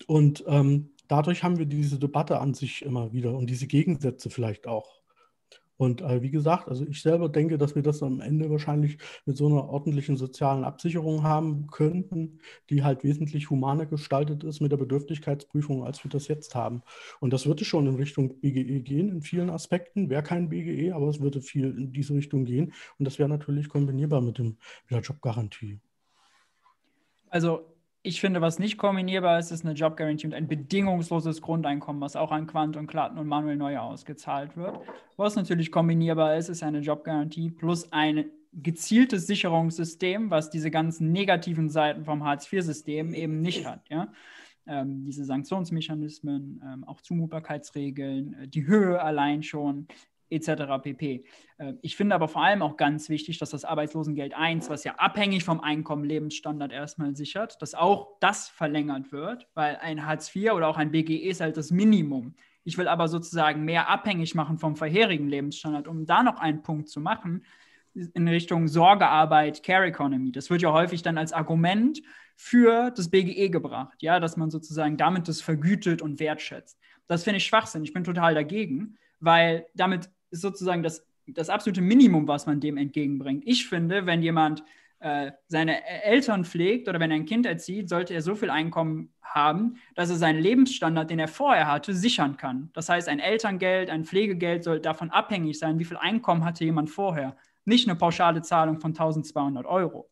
Und ähm, dadurch haben wir diese Debatte an sich immer wieder und diese Gegensätze vielleicht auch. Und äh, wie gesagt, also ich selber denke, dass wir das am Ende wahrscheinlich mit so einer ordentlichen sozialen Absicherung haben könnten, die halt wesentlich humaner gestaltet ist mit der Bedürftigkeitsprüfung, als wir das jetzt haben. Und das würde schon in Richtung BGE gehen, in vielen Aspekten. Wäre kein BGE, aber es würde viel in diese Richtung gehen. Und das wäre natürlich kombinierbar mit, dem, mit der Jobgarantie. Also ich finde, was nicht kombinierbar ist, ist eine Jobgarantie und ein bedingungsloses Grundeinkommen, was auch an Quant und Klatten und Manuel Neuer ausgezahlt wird. Was natürlich kombinierbar ist, ist eine Jobgarantie plus ein gezieltes Sicherungssystem, was diese ganzen negativen Seiten vom Hartz-IV-System eben nicht hat. Ja? Ähm, diese Sanktionsmechanismen, ähm, auch Zumutbarkeitsregeln, äh, die Höhe allein schon, etc. pp. Äh, ich finde aber vor allem auch ganz wichtig, dass das Arbeitslosengeld 1, was ja abhängig vom Einkommen Lebensstandard erstmal sichert, dass auch das verlängert wird, weil ein Hartz IV oder auch ein BGE ist halt das Minimum. Ich will aber sozusagen mehr abhängig machen vom vorherigen Lebensstandard, um da noch einen Punkt zu machen in Richtung Sorgearbeit, Care Economy. Das wird ja häufig dann als Argument für das BGE gebracht, ja, dass man sozusagen damit das vergütet und wertschätzt. Das finde ich Schwachsinn. Ich bin total dagegen, weil damit ist sozusagen das, das absolute Minimum, was man dem entgegenbringt. Ich finde, wenn jemand äh, seine Eltern pflegt oder wenn er ein Kind erzieht, sollte er so viel Einkommen haben, dass er seinen Lebensstandard, den er vorher hatte, sichern kann. Das heißt, ein Elterngeld, ein Pflegegeld soll davon abhängig sein, wie viel Einkommen hatte jemand vorher. Nicht eine pauschale Zahlung von 1200 Euro.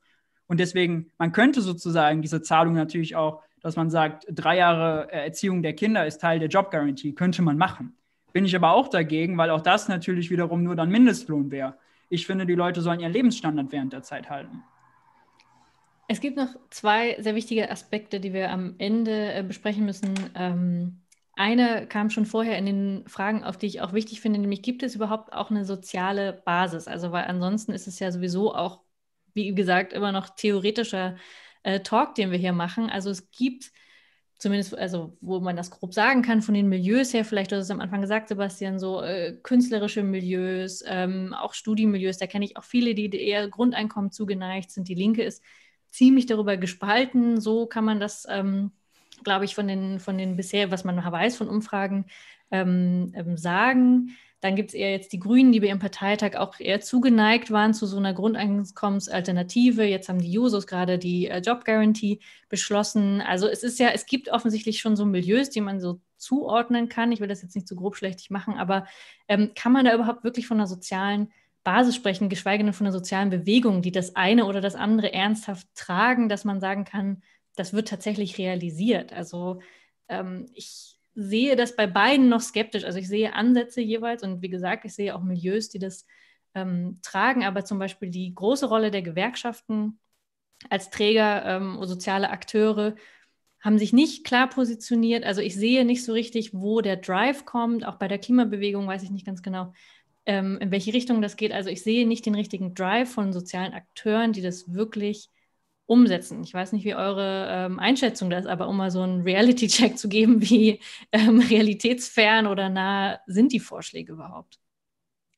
Und deswegen, man könnte sozusagen diese Zahlung natürlich auch, dass man sagt, drei Jahre Erziehung der Kinder ist Teil der Jobgarantie, könnte man machen. Bin ich aber auch dagegen, weil auch das natürlich wiederum nur dann Mindestlohn wäre. Ich finde, die Leute sollen ihren Lebensstandard während der Zeit halten. Es gibt noch zwei sehr wichtige Aspekte, die wir am Ende äh, besprechen müssen. Ähm, eine kam schon vorher in den Fragen, auf die ich auch wichtig finde, nämlich gibt es überhaupt auch eine soziale Basis? Also, weil ansonsten ist es ja sowieso auch, wie gesagt, immer noch theoretischer äh, Talk, den wir hier machen. Also es gibt zumindest, also wo man das grob sagen kann, von den Milieus her, vielleicht, du hast es am Anfang gesagt, Sebastian, so äh, künstlerische Milieus, ähm, auch Studienmilieus, da kenne ich auch viele, die eher Grundeinkommen zugeneigt sind. Die Linke ist ziemlich darüber gespalten. So kann man das, ähm, glaube ich, von den, von den bisher, was man weiß von Umfragen, ähm, ähm sagen. Dann gibt es eher jetzt die Grünen, die bei ihrem Parteitag auch eher zugeneigt waren zu so einer Grundeinkommensalternative. Jetzt haben die Jusos gerade die äh, Job Guarantee beschlossen. Also es ist ja, es gibt offensichtlich schon so Milieus, die man so zuordnen kann. Ich will das jetzt nicht so grobschlächtig machen, aber ähm, kann man da überhaupt wirklich von einer sozialen Basis sprechen, geschweige denn von einer sozialen Bewegung, die das eine oder das andere ernsthaft tragen, dass man sagen kann, das wird tatsächlich realisiert. Also ähm, ich sehe das bei beiden noch skeptisch. Also ich sehe Ansätze jeweils und wie gesagt, ich sehe auch Milieus, die das ähm, tragen, aber zum Beispiel die große Rolle der Gewerkschaften als Träger, ähm, soziale Akteure haben sich nicht klar positioniert. Also ich sehe nicht so richtig, wo der Drive kommt. Auch bei der Klimabewegung weiß ich nicht ganz genau, ähm, in welche Richtung das geht. Also ich sehe nicht den richtigen Drive von sozialen Akteuren, die das wirklich umsetzen. Ich weiß nicht, wie eure ähm, Einschätzung das ist, aber um mal so einen Reality-Check zu geben, wie ähm, realitätsfern oder nah sind die Vorschläge überhaupt?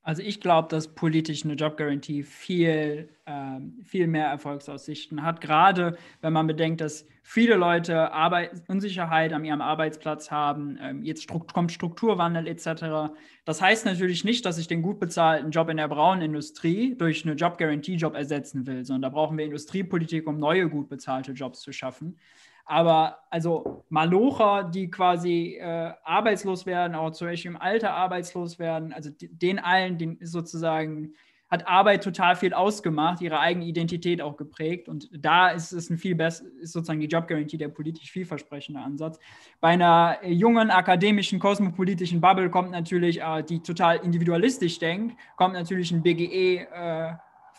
Also ich glaube, dass politisch eine Jobgarantie viel, ähm, viel mehr Erfolgsaussichten hat, gerade wenn man bedenkt, dass viele Leute Arbeit, Unsicherheit an ihrem Arbeitsplatz haben, ähm, jetzt Strukt kommt Strukturwandel etc. Das heißt natürlich nicht, dass ich den gut bezahlten Job in der braunen Industrie durch eine Jobgarantie-Job ersetzen will, sondern da brauchen wir Industriepolitik, um neue gut bezahlte Jobs zu schaffen. Aber also Malocher, die quasi äh, arbeitslos werden, auch zum Beispiel im Alter arbeitslos werden, also den allen, den sozusagen hat Arbeit total viel ausgemacht, ihre eigene Identität auch geprägt. Und da ist es ein viel besser, ist sozusagen die Job Guarantee der politisch vielversprechende Ansatz. Bei einer jungen akademischen, kosmopolitischen Bubble kommt natürlich, äh, die total individualistisch denkt, kommt natürlich ein BGE äh,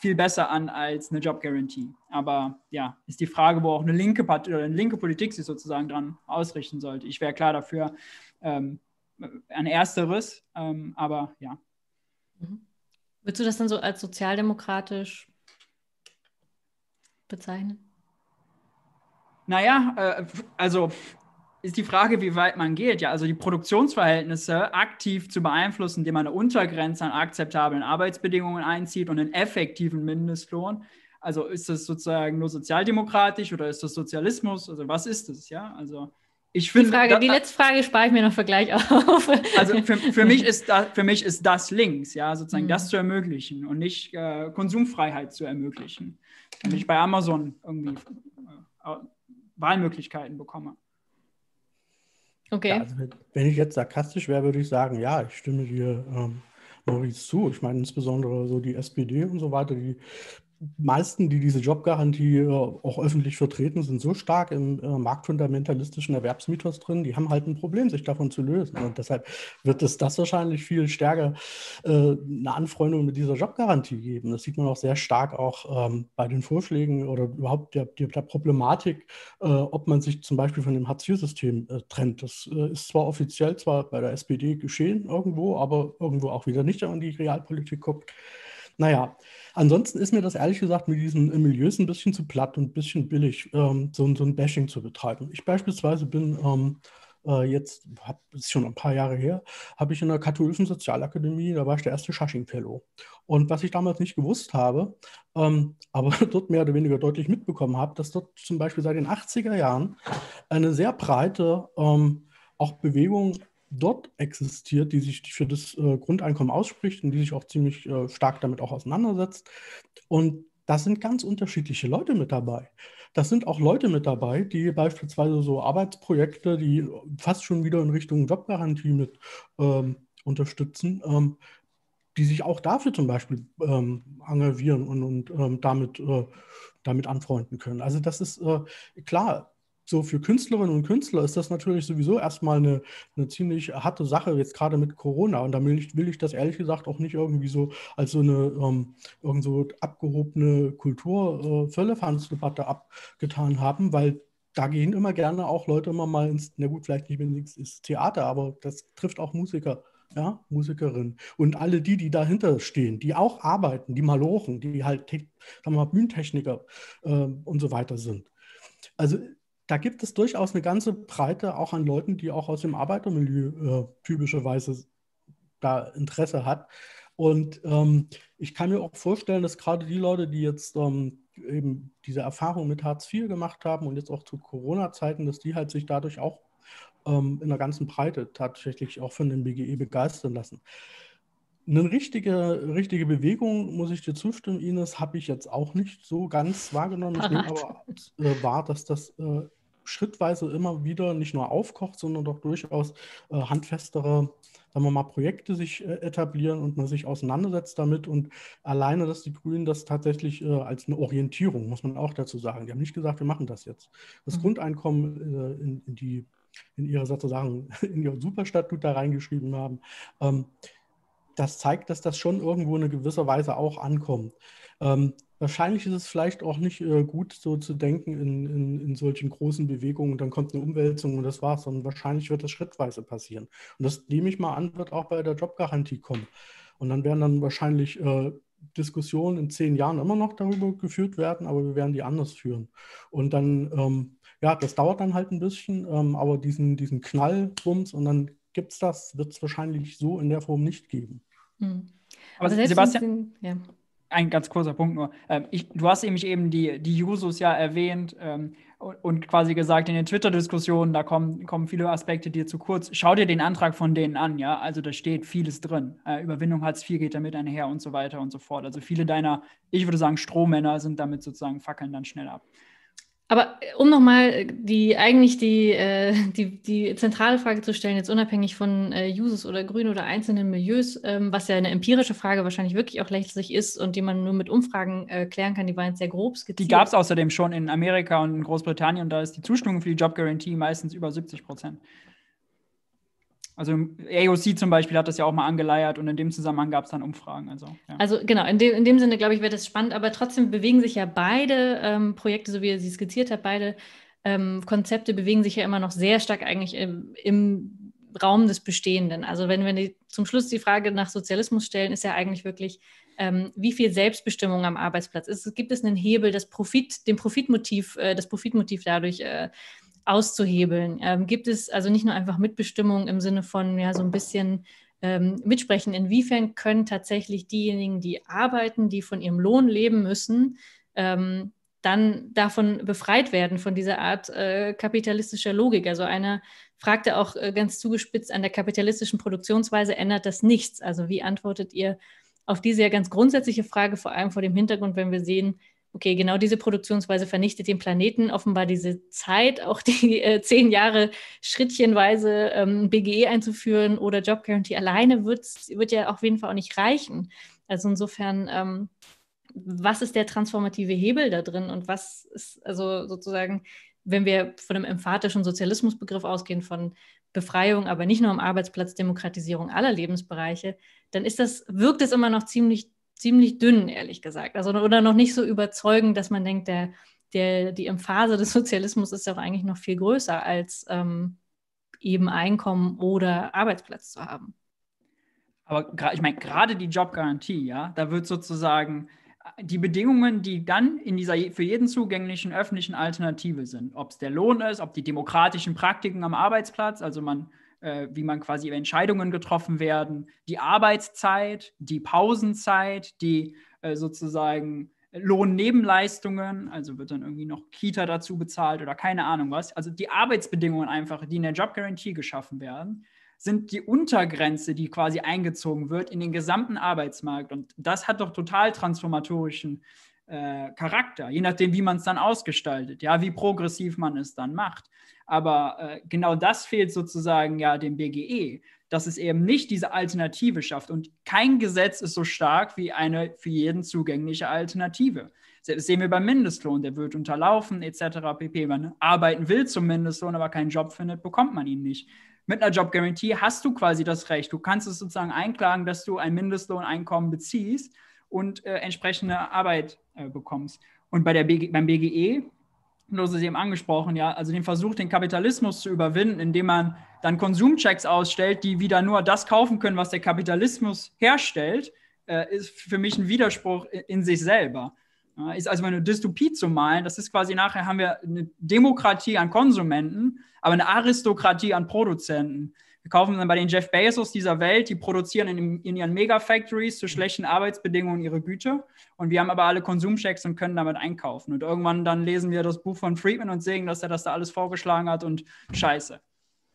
viel besser an als eine Job Guarantee. Aber ja, ist die Frage, wo auch eine linke Part oder eine linke Politik sich sozusagen dran ausrichten sollte. Ich wäre klar dafür ähm, ein ersteres, ähm, aber ja. Mhm. Würdest du das dann so als sozialdemokratisch bezeichnen? Naja, äh, also ist die Frage, wie weit man geht. Ja, also die Produktionsverhältnisse aktiv zu beeinflussen, indem man eine Untergrenze an akzeptablen Arbeitsbedingungen einzieht und einen effektiven Mindestlohn. Also ist das sozusagen nur sozialdemokratisch oder ist das Sozialismus? Also was ist das? Ja, also ich finde, die, Frage, die letzte Frage spare ich mir noch für gleich auf. Also für, für, mich, ist da, für mich ist das links, ja, sozusagen mhm. das zu ermöglichen und nicht äh, Konsumfreiheit zu ermöglichen. Damit ich bei Amazon irgendwie äh, Wahlmöglichkeiten bekomme. Okay. Ja, also wenn ich jetzt sarkastisch wäre, würde ich sagen, ja, ich stimme dir ähm, Maurice zu. Ich meine insbesondere so die SPD und so weiter, die meisten, die diese Jobgarantie äh, auch öffentlich vertreten, sind so stark im äh, marktfundamentalistischen Erwerbsmythos drin, die haben halt ein Problem, sich davon zu lösen. Und deshalb wird es das wahrscheinlich viel stärker äh, eine Anfreundung mit dieser Jobgarantie geben. Das sieht man auch sehr stark auch ähm, bei den Vorschlägen oder überhaupt der, der, Problematik, ob man sich zum Beispiel von dem Hartz-IV-System trennt. Das ist zwar offiziell zwar bei der SPD geschehen irgendwo, aber irgendwo auch wieder nicht, wenn man die Realpolitik guckt. Naja, ansonsten ist mir das ehrlich gesagt mit diesen Milieus ein bisschen zu platt und ein bisschen billig, ähm, so, so ein Bashing zu betreiben. Ich beispielsweise bin ähm, äh, jetzt, hab, ist schon ein paar Jahre her, habe ich in der katholischen Sozialakademie, da war ich der erste Schushing-Fellow. Und was ich damals nicht gewusst habe, ähm, aber dort mehr oder weniger deutlich mitbekommen habe, dass dort zum Beispiel seit den 80er Jahren eine sehr breite ähm, auch Bewegung dort existiert, die sich für das äh, Grundeinkommen ausspricht und die sich auch ziemlich äh, stark damit auch auseinandersetzt. Und da sind ganz unterschiedliche Leute mit dabei. Das sind auch Leute mit dabei, die beispielsweise so Arbeitsprojekte, die fast schon wieder in Richtung Jobgarantie mit ähm, unterstützen, ähm, die sich auch dafür zum Beispiel ähm, engagieren und, und ähm, damit, äh, damit anfreunden können. Also das ist äh, klar, so für Künstlerinnen und Künstler ist das natürlich sowieso erstmal eine, eine ziemlich harte Sache, jetzt gerade mit Corona. Und da will ich, will ich das ehrlich gesagt auch nicht irgendwie so als so eine ähm, irgend abgehobene Kultur-Völlefanzdebatte äh, abgetan haben, weil da gehen immer gerne auch Leute immer mal ins, na gut, vielleicht nicht wenigstens ins Theater, aber das trifft auch Musiker. Ja, Musikerinnen. Und alle die, die dahinter stehen, die auch arbeiten, die Malochen, die halt sagen wir mal, Bühnentechniker äh, und so weiter sind. Also da gibt es durchaus eine ganze Breite auch an Leuten, die auch aus dem Arbeitermilieu äh, typischerweise da Interesse hat. Und ähm, ich kann mir auch vorstellen, dass gerade die Leute, die jetzt ähm, eben diese Erfahrung mit Hartz IV gemacht haben und jetzt auch zu Corona-Zeiten, dass die halt sich dadurch auch ähm, in der ganzen Breite tatsächlich auch von dem BGE begeistern lassen. Eine richtige, richtige Bewegung, muss ich dir zustimmen, Ines, habe ich jetzt auch nicht so ganz wahrgenommen. Ich nehme aber äh, wahr, dass das äh, schrittweise immer wieder nicht nur aufkocht, sondern doch durchaus äh, handfestere, sagen wir mal, Projekte sich äh, etablieren und man sich auseinandersetzt damit. Und alleine, dass die Grünen das tatsächlich äh, als eine Orientierung, muss man auch dazu sagen. Die haben nicht gesagt, wir machen das jetzt. Das mhm. Grundeinkommen äh, in, in, die in ihre sozusagen in ihr Superstatut da reingeschrieben haben. Das zeigt, dass das schon irgendwo in gewisser Weise auch ankommt. Ähm, wahrscheinlich ist es vielleicht auch nicht äh, gut, so zu denken in, in, in, solchen großen Bewegungen, dann kommt eine Umwälzung und das war's, sondern wahrscheinlich wird das schrittweise passieren. Und das nehme ich mal an, wird auch bei der Jobgarantie kommen. Und dann werden dann wahrscheinlich äh, Diskussionen in zehn Jahren immer noch darüber geführt werden, aber wir werden die anders führen. Und dann, ähm, ja, das dauert dann halt ein bisschen, ähm, aber diesen, diesen Knallbums und dann gibt es das, wird es wahrscheinlich so in der Form nicht geben. Hm. Aber also Sebastian, ja. ein ganz kurzer Punkt nur. Ähm, ich, du hast nämlich eben die, die Jusos ja erwähnt ähm, und, und, quasi gesagt, in den Twitter-Diskussionen, da kommen, kommen viele Aspekte dir zu kurz. Schau dir den Antrag von denen an, ja. Also da steht vieles drin. Äh, Überwindung Hartz IV geht damit einher und so weiter und so fort. Also viele deiner, ich würde sagen, Strohmänner sind damit sozusagen fackeln dann schnell ab. Aber äh, um nochmal äh, die eigentlich die, äh, die, die zentrale Frage zu stellen, jetzt unabhängig von äh, Uses oder Grün oder einzelnen Milieus, ähm, was ja eine empirische Frage wahrscheinlich wirklich auch letztlich ist und die man nur mit Umfragen äh, klären kann, die waren jetzt sehr grob skizziert. Die gab es außerdem schon in Amerika und in Großbritannien, da ist die Zustimmung für die Job Guarantee meistens über 70 Prozent. Also AOC zum Beispiel hat das ja auch mal angeleiert und in dem Zusammenhang gab es dann Umfragen. Also, ja. also genau, in dem, in dem Sinne, glaube ich, wäre das spannend, aber trotzdem bewegen sich ja beide ähm, Projekte, so wie ihr sie skizziert habt, beide ähm, Konzepte bewegen sich ja immer noch sehr stark eigentlich im, im Raum des Bestehenden. Also wenn wir die, zum Schluss die Frage nach Sozialismus stellen, ist ja eigentlich wirklich, ähm, wie viel Selbstbestimmung am Arbeitsplatz ist. Gibt es einen Hebel, das Profit, dem Profitmotiv, äh, das Profitmotiv dadurch äh, auszuhebeln? Ähm, gibt es also nicht nur einfach Mitbestimmung im Sinne von ja so ein bisschen ähm, mitsprechen? Inwiefern können tatsächlich diejenigen, die arbeiten, die von ihrem Lohn leben müssen, ähm, dann davon befreit werden, von dieser Art äh, kapitalistischer Logik. Also einer fragte auch äh, ganz zugespitzt, an der kapitalistischen Produktionsweise ändert das nichts. Also wie antwortet ihr auf diese ja ganz grundsätzliche Frage, vor allem vor dem Hintergrund, wenn wir sehen, okay, genau diese Produktionsweise vernichtet den Planeten, offenbar diese Zeit, auch die äh, zehn Jahre schrittchenweise ähm, BGE einzuführen oder Job Guarantee alleine wird, ja auf jeden Fall auch nicht reichen. Also insofern, ähm, was ist der transformative Hebel da drin und was ist also sozusagen, wenn wir von einem emphatischen Sozialismusbegriff ausgehen, von Befreiung, aber nicht nur am Arbeitsplatz, Demokratisierung aller Lebensbereiche, dann ist das, wirkt es immer noch ziemlich ziemlich dünn, ehrlich gesagt. Also oder noch nicht so überzeugend, dass man denkt, der, der, die Emphase des Sozialismus ist ja auch eigentlich noch viel größer, als ähm, eben Einkommen oder Arbeitsplatz zu haben. Aber ich meine, gerade die Jobgarantie, ja, da wird sozusagen äh, die Bedingungen, die dann in dieser für jeden zugänglichen öffentlichen Alternative sind, ob es der Lohn ist, ob die demokratischen Praktiken am Arbeitsplatz, also man äh, wie man quasi Entscheidungen getroffen werden, die Arbeitszeit, die Pausenzeit, die äh, sozusagen Lohnnebenleistungen, also wird dann irgendwie noch Kita dazu bezahlt oder keine Ahnung was. Also die Arbeitsbedingungen einfach, die in der Jobgarantie geschaffen werden, sind die Untergrenze, die quasi eingezogen wird in den gesamten Arbeitsmarkt. Und das hat doch total transformatorischen äh, Charakter, je nachdem, wie man es dann ausgestaltet, ja, wie progressiv man es dann macht. Aber äh, genau das fehlt sozusagen ja dem BGE, dass es eben nicht diese Alternative schafft. Und kein Gesetz ist so stark wie eine für jeden zugängliche Alternative. Das sehen wir beim Mindestlohn, der wird unterlaufen etc. pp. Man arbeiten will zum Mindestlohn, aber keinen Job findet, bekommt man ihn nicht. Mit einer Jobgarantie hast du quasi das Recht. Du kannst es sozusagen einklagen, dass du ein Mindestlohneinkommen beziehst und äh, entsprechende Arbeit äh, bekommst. Und bei der BG, beim BGE du hast es eben angesprochen, ja, also den Versuch, den Kapitalismus zu überwinden, indem man dann Konsumchecks ausstellt, die wieder nur das kaufen können, was der Kapitalismus herstellt, äh, ist für mich ein Widerspruch in, in sich selber. Ja, ist also eine Dystopie zu malen, das ist quasi nachher haben wir eine Demokratie an Konsumenten, aber eine Aristokratie an Produzenten. Wir kaufen dann bei den Jeff Bezos dieser Welt, die produzieren in, in ihren Megafactories zu schlechten Arbeitsbedingungen ihre Güter. Und wir haben aber alle Konsumchecks und können damit einkaufen. Und irgendwann dann lesen wir das Buch von Friedman und sehen, dass er das da alles vorgeschlagen hat und scheiße.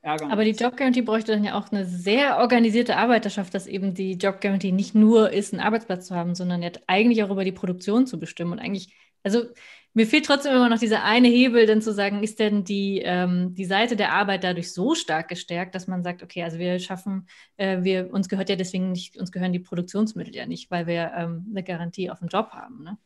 Ärgern. Aber die Job Guarantee bräuchte dann ja auch eine sehr organisierte Arbeiterschaft, dass eben die Job Guarantee nicht nur ist, einen Arbeitsplatz zu haben, sondern eigentlich auch über die Produktion zu bestimmen. Und eigentlich, also mir fehlt trotzdem immer noch dieser eine Hebel, dann zu sagen, ist denn die, ähm, die Seite der Arbeit dadurch so stark gestärkt, dass man sagt, okay, also wir schaffen, äh, wir, uns gehört ja deswegen nicht, uns gehören die Produktionsmittel ja nicht, weil wir ähm, eine Garantie auf den Job haben. Ne?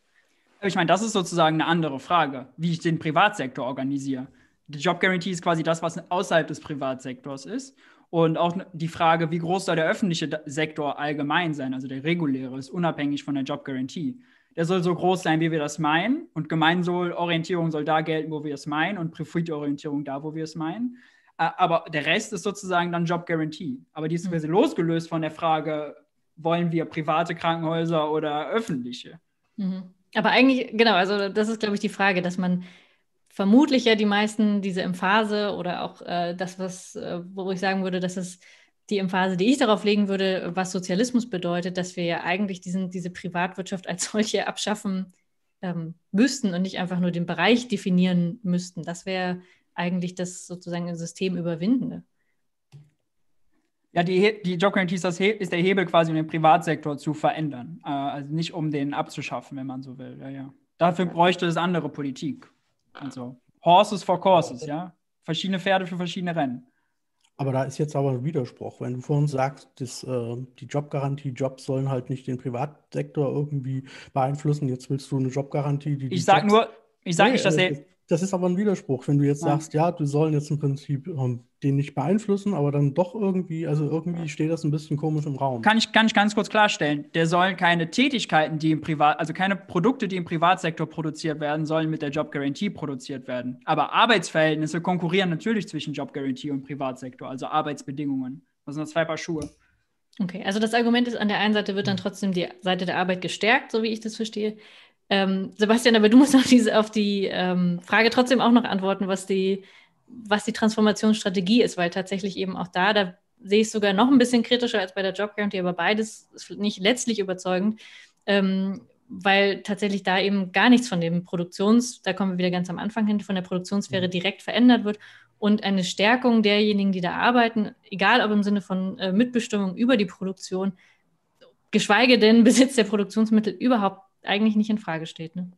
Ich meine, das ist sozusagen eine andere Frage, wie ich den Privatsektor organisiere. Die Job Guarantee ist quasi das, was außerhalb des Privatsektors ist. Und auch die Frage, wie groß soll der öffentliche Sektor allgemein sein, also der reguläre, ist unabhängig von der Job Guarantee der soll so groß sein, wie wir das meinen. Und Gemeinwohlorientierung soll da gelten, wo wir es meinen und Profitorientierung da, wo wir es meinen. Äh, aber der Rest ist sozusagen dann Job Guarantee. Aber die ist mhm. losgelöst von der Frage, wollen wir private Krankenhäuser oder öffentliche? Mhm. Aber eigentlich, genau, also das ist, glaube ich, die Frage, dass man vermutlich ja die meisten diese Emphase oder auch äh, das, was, äh, wo ich sagen würde, dass es die Emphase, die ich darauf legen würde, was Sozialismus bedeutet, dass wir ja eigentlich diesen, diese Privatwirtschaft als solche abschaffen ähm, müssten und nicht einfach nur den Bereich definieren müssten. Das wäre eigentlich das sozusagen System überwindende. Ja, die, die Job Guarantee ist, ist, der Hebel quasi, um den Privatsektor zu verändern. Äh, also nicht um den abzuschaffen, wenn man so will. Ja, ja. Dafür bräuchte es andere Politik. Also Horses for Courses, ja. Verschiedene Pferde für verschiedene Rennen. Aber da ist jetzt aber ein Widerspruch. Wenn du vorhin sagst, dass, äh, die Jobgarantie-Jobs sollen halt nicht den Privatsektor irgendwie beeinflussen, jetzt willst du eine Jobgarantie, die. die ich sage nur, ich sage nee, nicht, dass äh, er. Das ist aber ein Widerspruch, wenn du jetzt Ja. sagst, ja, du sollen jetzt im Prinzip ähm, den nicht beeinflussen, aber dann doch irgendwie, also irgendwie steht das ein bisschen komisch im Raum. Kann ich, kann ich ganz kurz klarstellen. Der soll keine Tätigkeiten, die im Privat, also keine Produkte, die im Privatsektor produziert werden, sollen mit der Job Guarantee produziert werden. Aber Arbeitsverhältnisse konkurrieren natürlich zwischen Job Guarantee und Privatsektor, also Arbeitsbedingungen. Das sind zwei Paar Schuhe. Okay, also das Argument ist, an der einen Seite wird dann trotzdem die Seite der Arbeit gestärkt, so wie ich das verstehe. Ähm, Sebastian, aber du musst auf, diese, auf die ähm, Frage trotzdem auch noch antworten, was die, was die Transformationsstrategie ist, weil tatsächlich eben auch da, da sehe ich es sogar noch ein bisschen kritischer als bei der Job Guarantee, aber beides ist nicht letztlich überzeugend, ähm, weil tatsächlich da eben gar nichts von dem Produktions, da kommen wir wieder ganz am Anfang hin, von der Produktionssphäre direkt verändert wird und eine Stärkung derjenigen, die da arbeiten, egal ob im Sinne von äh, Mitbestimmung über die Produktion, geschweige denn Besitz der Produktionsmittel überhaupt eigentlich nicht in Frage steht. Ne?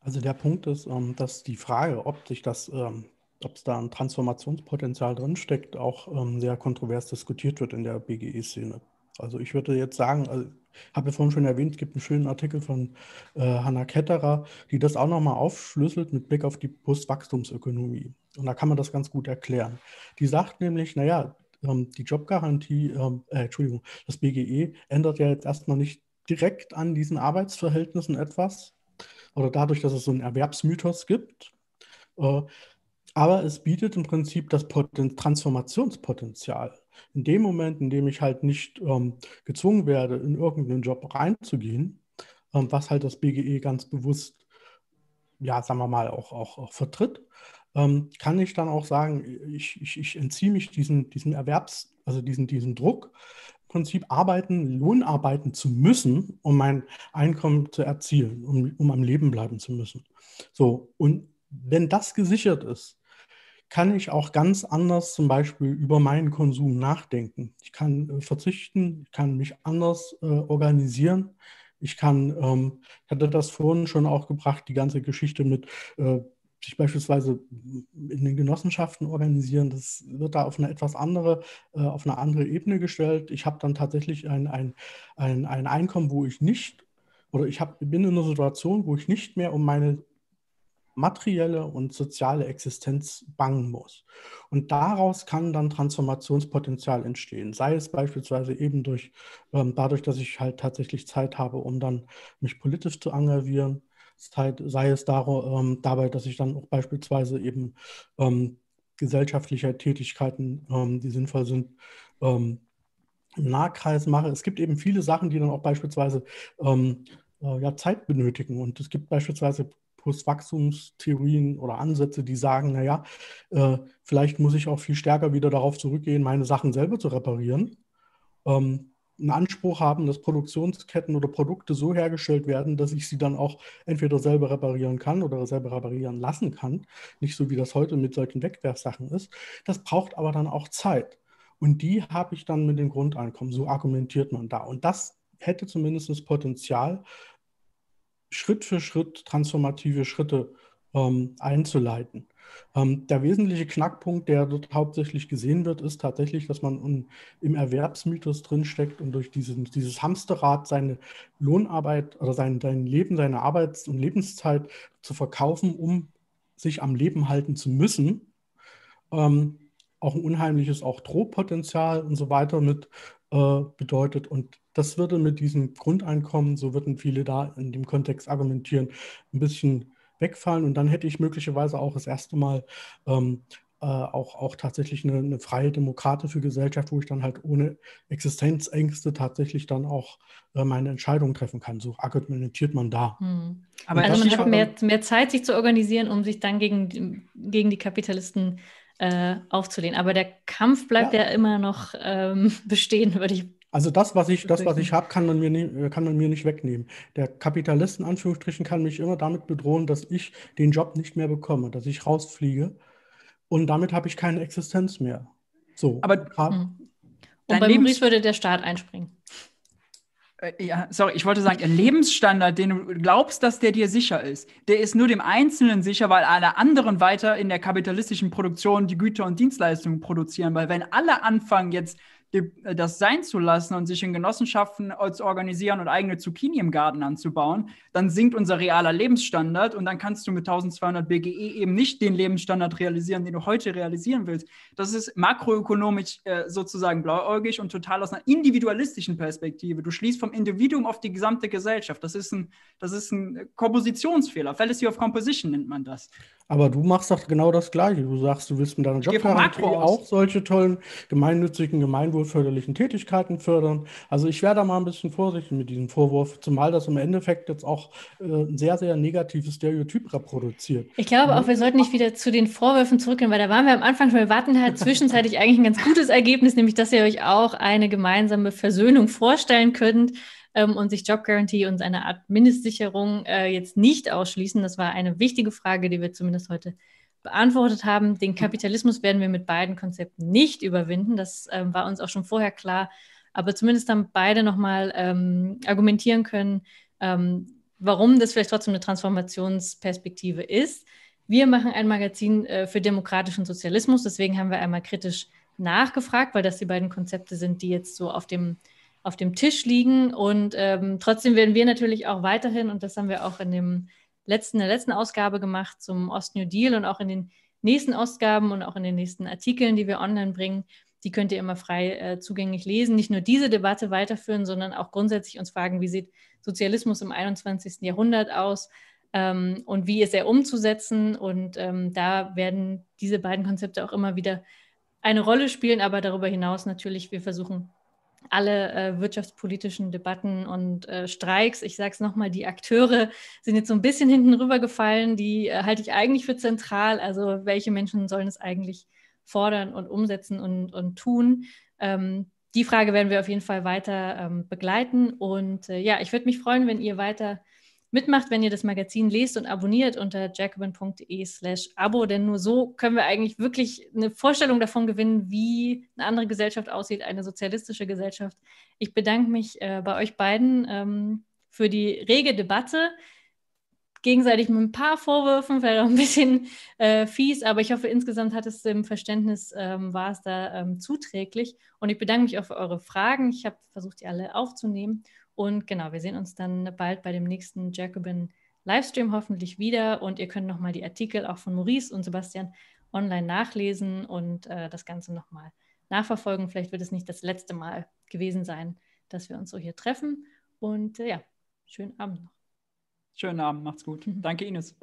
Also der Punkt ist, ähm, dass die Frage, ob sich das, ähm, ob es da ein Transformationspotenzial drinsteckt, auch ähm, sehr kontrovers diskutiert wird in der BGE-Szene. Also ich würde jetzt sagen, also habe ja vorhin schon erwähnt, es gibt einen schönen Artikel von äh, Hannah Ketterer, die das auch nochmal aufschlüsselt mit Blick auf die Postwachstumsökonomie. Und da kann man das ganz gut erklären. Die sagt nämlich, naja, ähm, die Jobgarantie, äh, Entschuldigung, das BGE ändert ja jetzt erstmal nicht direkt an diesen Arbeitsverhältnissen etwas oder dadurch, dass es so einen Erwerbsmythos gibt. Äh, aber es bietet im Prinzip das Poten Transformationspotenzial. In dem Moment, in dem ich halt nicht ähm, gezwungen werde, in irgendeinen Job reinzugehen, ähm, was halt das BGE ganz bewusst, ja, sagen wir mal, auch, auch, auch vertritt, ähm, kann ich dann auch sagen, ich, ich, ich entziehe mich diesen, diesen Erwerbs, also diesen, diesen Druck, Prinzip arbeiten, Lohnarbeiten zu müssen, um mein Einkommen zu erzielen, um, um am Leben bleiben zu müssen. So, und wenn das gesichert ist, kann ich auch ganz anders zum Beispiel über meinen Konsum nachdenken. Ich kann äh, verzichten, ich kann mich anders äh, organisieren. Ich kann, ähm, ich hatte das vorhin schon auch gebracht, die ganze Geschichte mit äh, sich beispielsweise in den Genossenschaften organisieren. Das wird da auf eine etwas andere, äh, auf eine andere Ebene gestellt. Ich habe dann tatsächlich ein, ein, ein, ein Einkommen, wo ich nicht, oder ich hab, bin in einer Situation, wo ich nicht mehr um meine materielle und soziale Existenz bangen muss. Und daraus kann dann Transformationspotenzial entstehen, sei es beispielsweise eben durch, ähm, dadurch, dass ich halt tatsächlich Zeit habe, um dann mich politisch zu engagieren, sei, sei es dar ähm, dabei, dass ich dann auch beispielsweise eben ähm, gesellschaftliche Tätigkeiten, ähm, die sinnvoll sind, ähm, im Nahkreis mache. Es gibt eben viele Sachen, die dann auch beispielsweise ähm, äh, ja, Zeit benötigen. Und es gibt beispielsweise Postwachstumstheorien oder Ansätze, die sagen, naja, äh, vielleicht muss ich auch viel stärker wieder darauf zurückgehen, meine Sachen selber zu reparieren. Ähm, einen Anspruch haben, dass Produktionsketten oder Produkte so hergestellt werden, dass ich sie dann auch entweder selber reparieren kann oder selber reparieren lassen kann. Nicht so wie das heute mit solchen Wegwerfsachen ist. Das braucht aber dann auch Zeit. Und die habe ich dann mit dem Grundeinkommen. So argumentiert man da. Und das hätte zumindest das Potenzial, Schritt für Schritt transformative Schritte ähm, einzuleiten. Ähm, der wesentliche Knackpunkt, der dort hauptsächlich gesehen wird, ist tatsächlich, dass man un, im Erwerbsmythos drinsteckt und durch diesen, dieses Hamsterrad seine Lohnarbeit oder sein, sein Leben, seine Arbeits- und Lebenszeit zu verkaufen, um sich am Leben halten zu müssen, ähm, auch ein unheimliches auch Drohpotenzial und so weiter mit äh, bedeutet. Und das würde mit diesem Grundeinkommen, so würden viele da in dem Kontext argumentieren, ein bisschen wegfallen. Und dann hätte ich möglicherweise auch das erste Mal ähm, äh, auch, auch tatsächlich eine, eine, freie demokratische Gesellschaft, wo ich dann halt ohne Existenzängste tatsächlich dann auch äh, meine Entscheidung treffen kann. So argumentiert man da. Hm. Aber also man hat mehr, mehr Zeit, sich zu organisieren, um sich dann gegen, gegen die Kapitalisten äh, aufzulehnen. Aber der Kampf bleibt ja, ja immer noch ähm, bestehen, würde ich also das, was ich, das, was ich habe, kann man mir nicht, kann man mir nicht wegnehmen. Der Kapitalist in Anführungsstrichen kann mich immer damit bedrohen, dass ich den Job nicht mehr bekomme, dass ich rausfliege und damit habe ich keine Existenz mehr. So. Aber hm. und bei Maurice würde der Staat einspringen. äh, ja, sorry, ich wollte sagen, ein Lebensstandard, den du glaubst, dass der dir sicher ist, der ist nur dem Einzelnen sicher, weil alle anderen weiter in der kapitalistischen Produktion die Güter und Dienstleistungen produzieren. Weil wenn alle anfangen, jetzt äh, das sein zu lassen und sich in Genossenschaften zu organisieren und eigene Zucchini im Garten anzubauen, dann sinkt unser realer Lebensstandard und dann kannst du mit 1200 BGE eben nicht den Lebensstandard realisieren, den du heute realisieren willst. Das ist makroökonomisch äh, sozusagen blauäugig und total aus einer individualistischen Perspektive. Du schließt vom Individuum auf die gesamte Gesellschaft. Das ist ein, das ist ein Kompositionsfehler. Fallacy of Composition nennt man das. Aber du machst doch genau das Gleiche. Du sagst, du willst mit deiner Jobgarantie auch solche tollen gemeinnützigen, gemeinwohlförderlichen Tätigkeiten fördern. Also ich wäre da mal ein bisschen vorsichtig mit diesem Vorwurf, zumal das im Endeffekt jetzt auch äh, ein sehr, sehr negatives Stereotyp reproduziert. Ich glaube auch, wir sollten nicht wieder zu den Vorwürfen zurückgehen, weil da waren wir am Anfang schon. Wir warten halt zwischenzeitlich eigentlich ein ganz gutes Ergebnis, nämlich dass ihr euch auch eine gemeinsame Versöhnung vorstellen könnt ähm, und sich Job Guarantee und eine Art Mindestsicherung äh, jetzt nicht ausschließen. Das war eine wichtige Frage, die wir zumindest heute beantwortet haben. Den Kapitalismus werden wir mit beiden Konzepten nicht überwinden. Das ähm, war uns auch schon vorher klar. Aber zumindest haben beide nochmal ähm, argumentieren können, ähm, warum das vielleicht trotzdem eine Transformationsperspektive ist. Wir machen ein Magazin äh, für demokratischen Sozialismus. Deswegen haben wir einmal kritisch nachgefragt, weil das die beiden Konzepte sind, die jetzt so auf dem auf dem Tisch liegen. Und ähm, trotzdem werden wir natürlich auch weiterhin, und das haben wir auch in, dem letzten, der letzten Ausgabe gemacht zum Ost New Deal und auch in den nächsten Ausgaben und auch in den nächsten Artikeln, die wir online bringen, die könnt ihr immer frei äh, zugänglich lesen. Nicht nur diese Debatte weiterführen, sondern auch grundsätzlich uns fragen, wie sieht Sozialismus im 21. Jahrhundert aus ähm, und wie ist er umzusetzen. Und ähm, da werden diese beiden Konzepte auch immer wieder eine Rolle spielen, aber darüber hinaus natürlich, wir versuchen alle äh, wirtschaftspolitischen Debatten und äh, Streiks, ich sage es nochmal, die Akteure sind jetzt so ein bisschen hinten rübergefallen. Die äh, halte ich eigentlich für zentral. Also welche Menschen sollen es eigentlich fordern und umsetzen und, und tun? Ähm, die Frage werden wir auf jeden Fall weiter ähm, begleiten. Und äh, ja, ich würde mich freuen, wenn ihr weiter mitmacht, wenn ihr das Magazin lest und abonniert unter jacobin.de slash Abo, denn nur so können wir eigentlich wirklich eine Vorstellung davon gewinnen, wie eine andere Gesellschaft aussieht, eine sozialistische Gesellschaft. Ich bedanke mich äh, bei euch beiden ähm, für die rege Debatte. Gegenseitig mit ein paar Vorwürfen, vielleicht auch ein bisschen äh, fies, aber ich hoffe, insgesamt hat es im Verständnis, ähm, war es da ähm, zuträglich. Und ich bedanke mich auch für eure Fragen. Ich habe versucht, die alle aufzunehmen. Und genau, wir sehen uns dann bald bei dem nächsten Jacobin Livestream hoffentlich wieder. Und ihr könnt nochmal die Artikel auch von Maurice und Sebastian online nachlesen und äh, das Ganze nochmal nachverfolgen. Vielleicht wird es nicht das letzte Mal gewesen sein, dass wir uns so hier treffen. Und äh, ja, schönen Abend noch. Schönen Abend, macht's gut. Danke, Ines.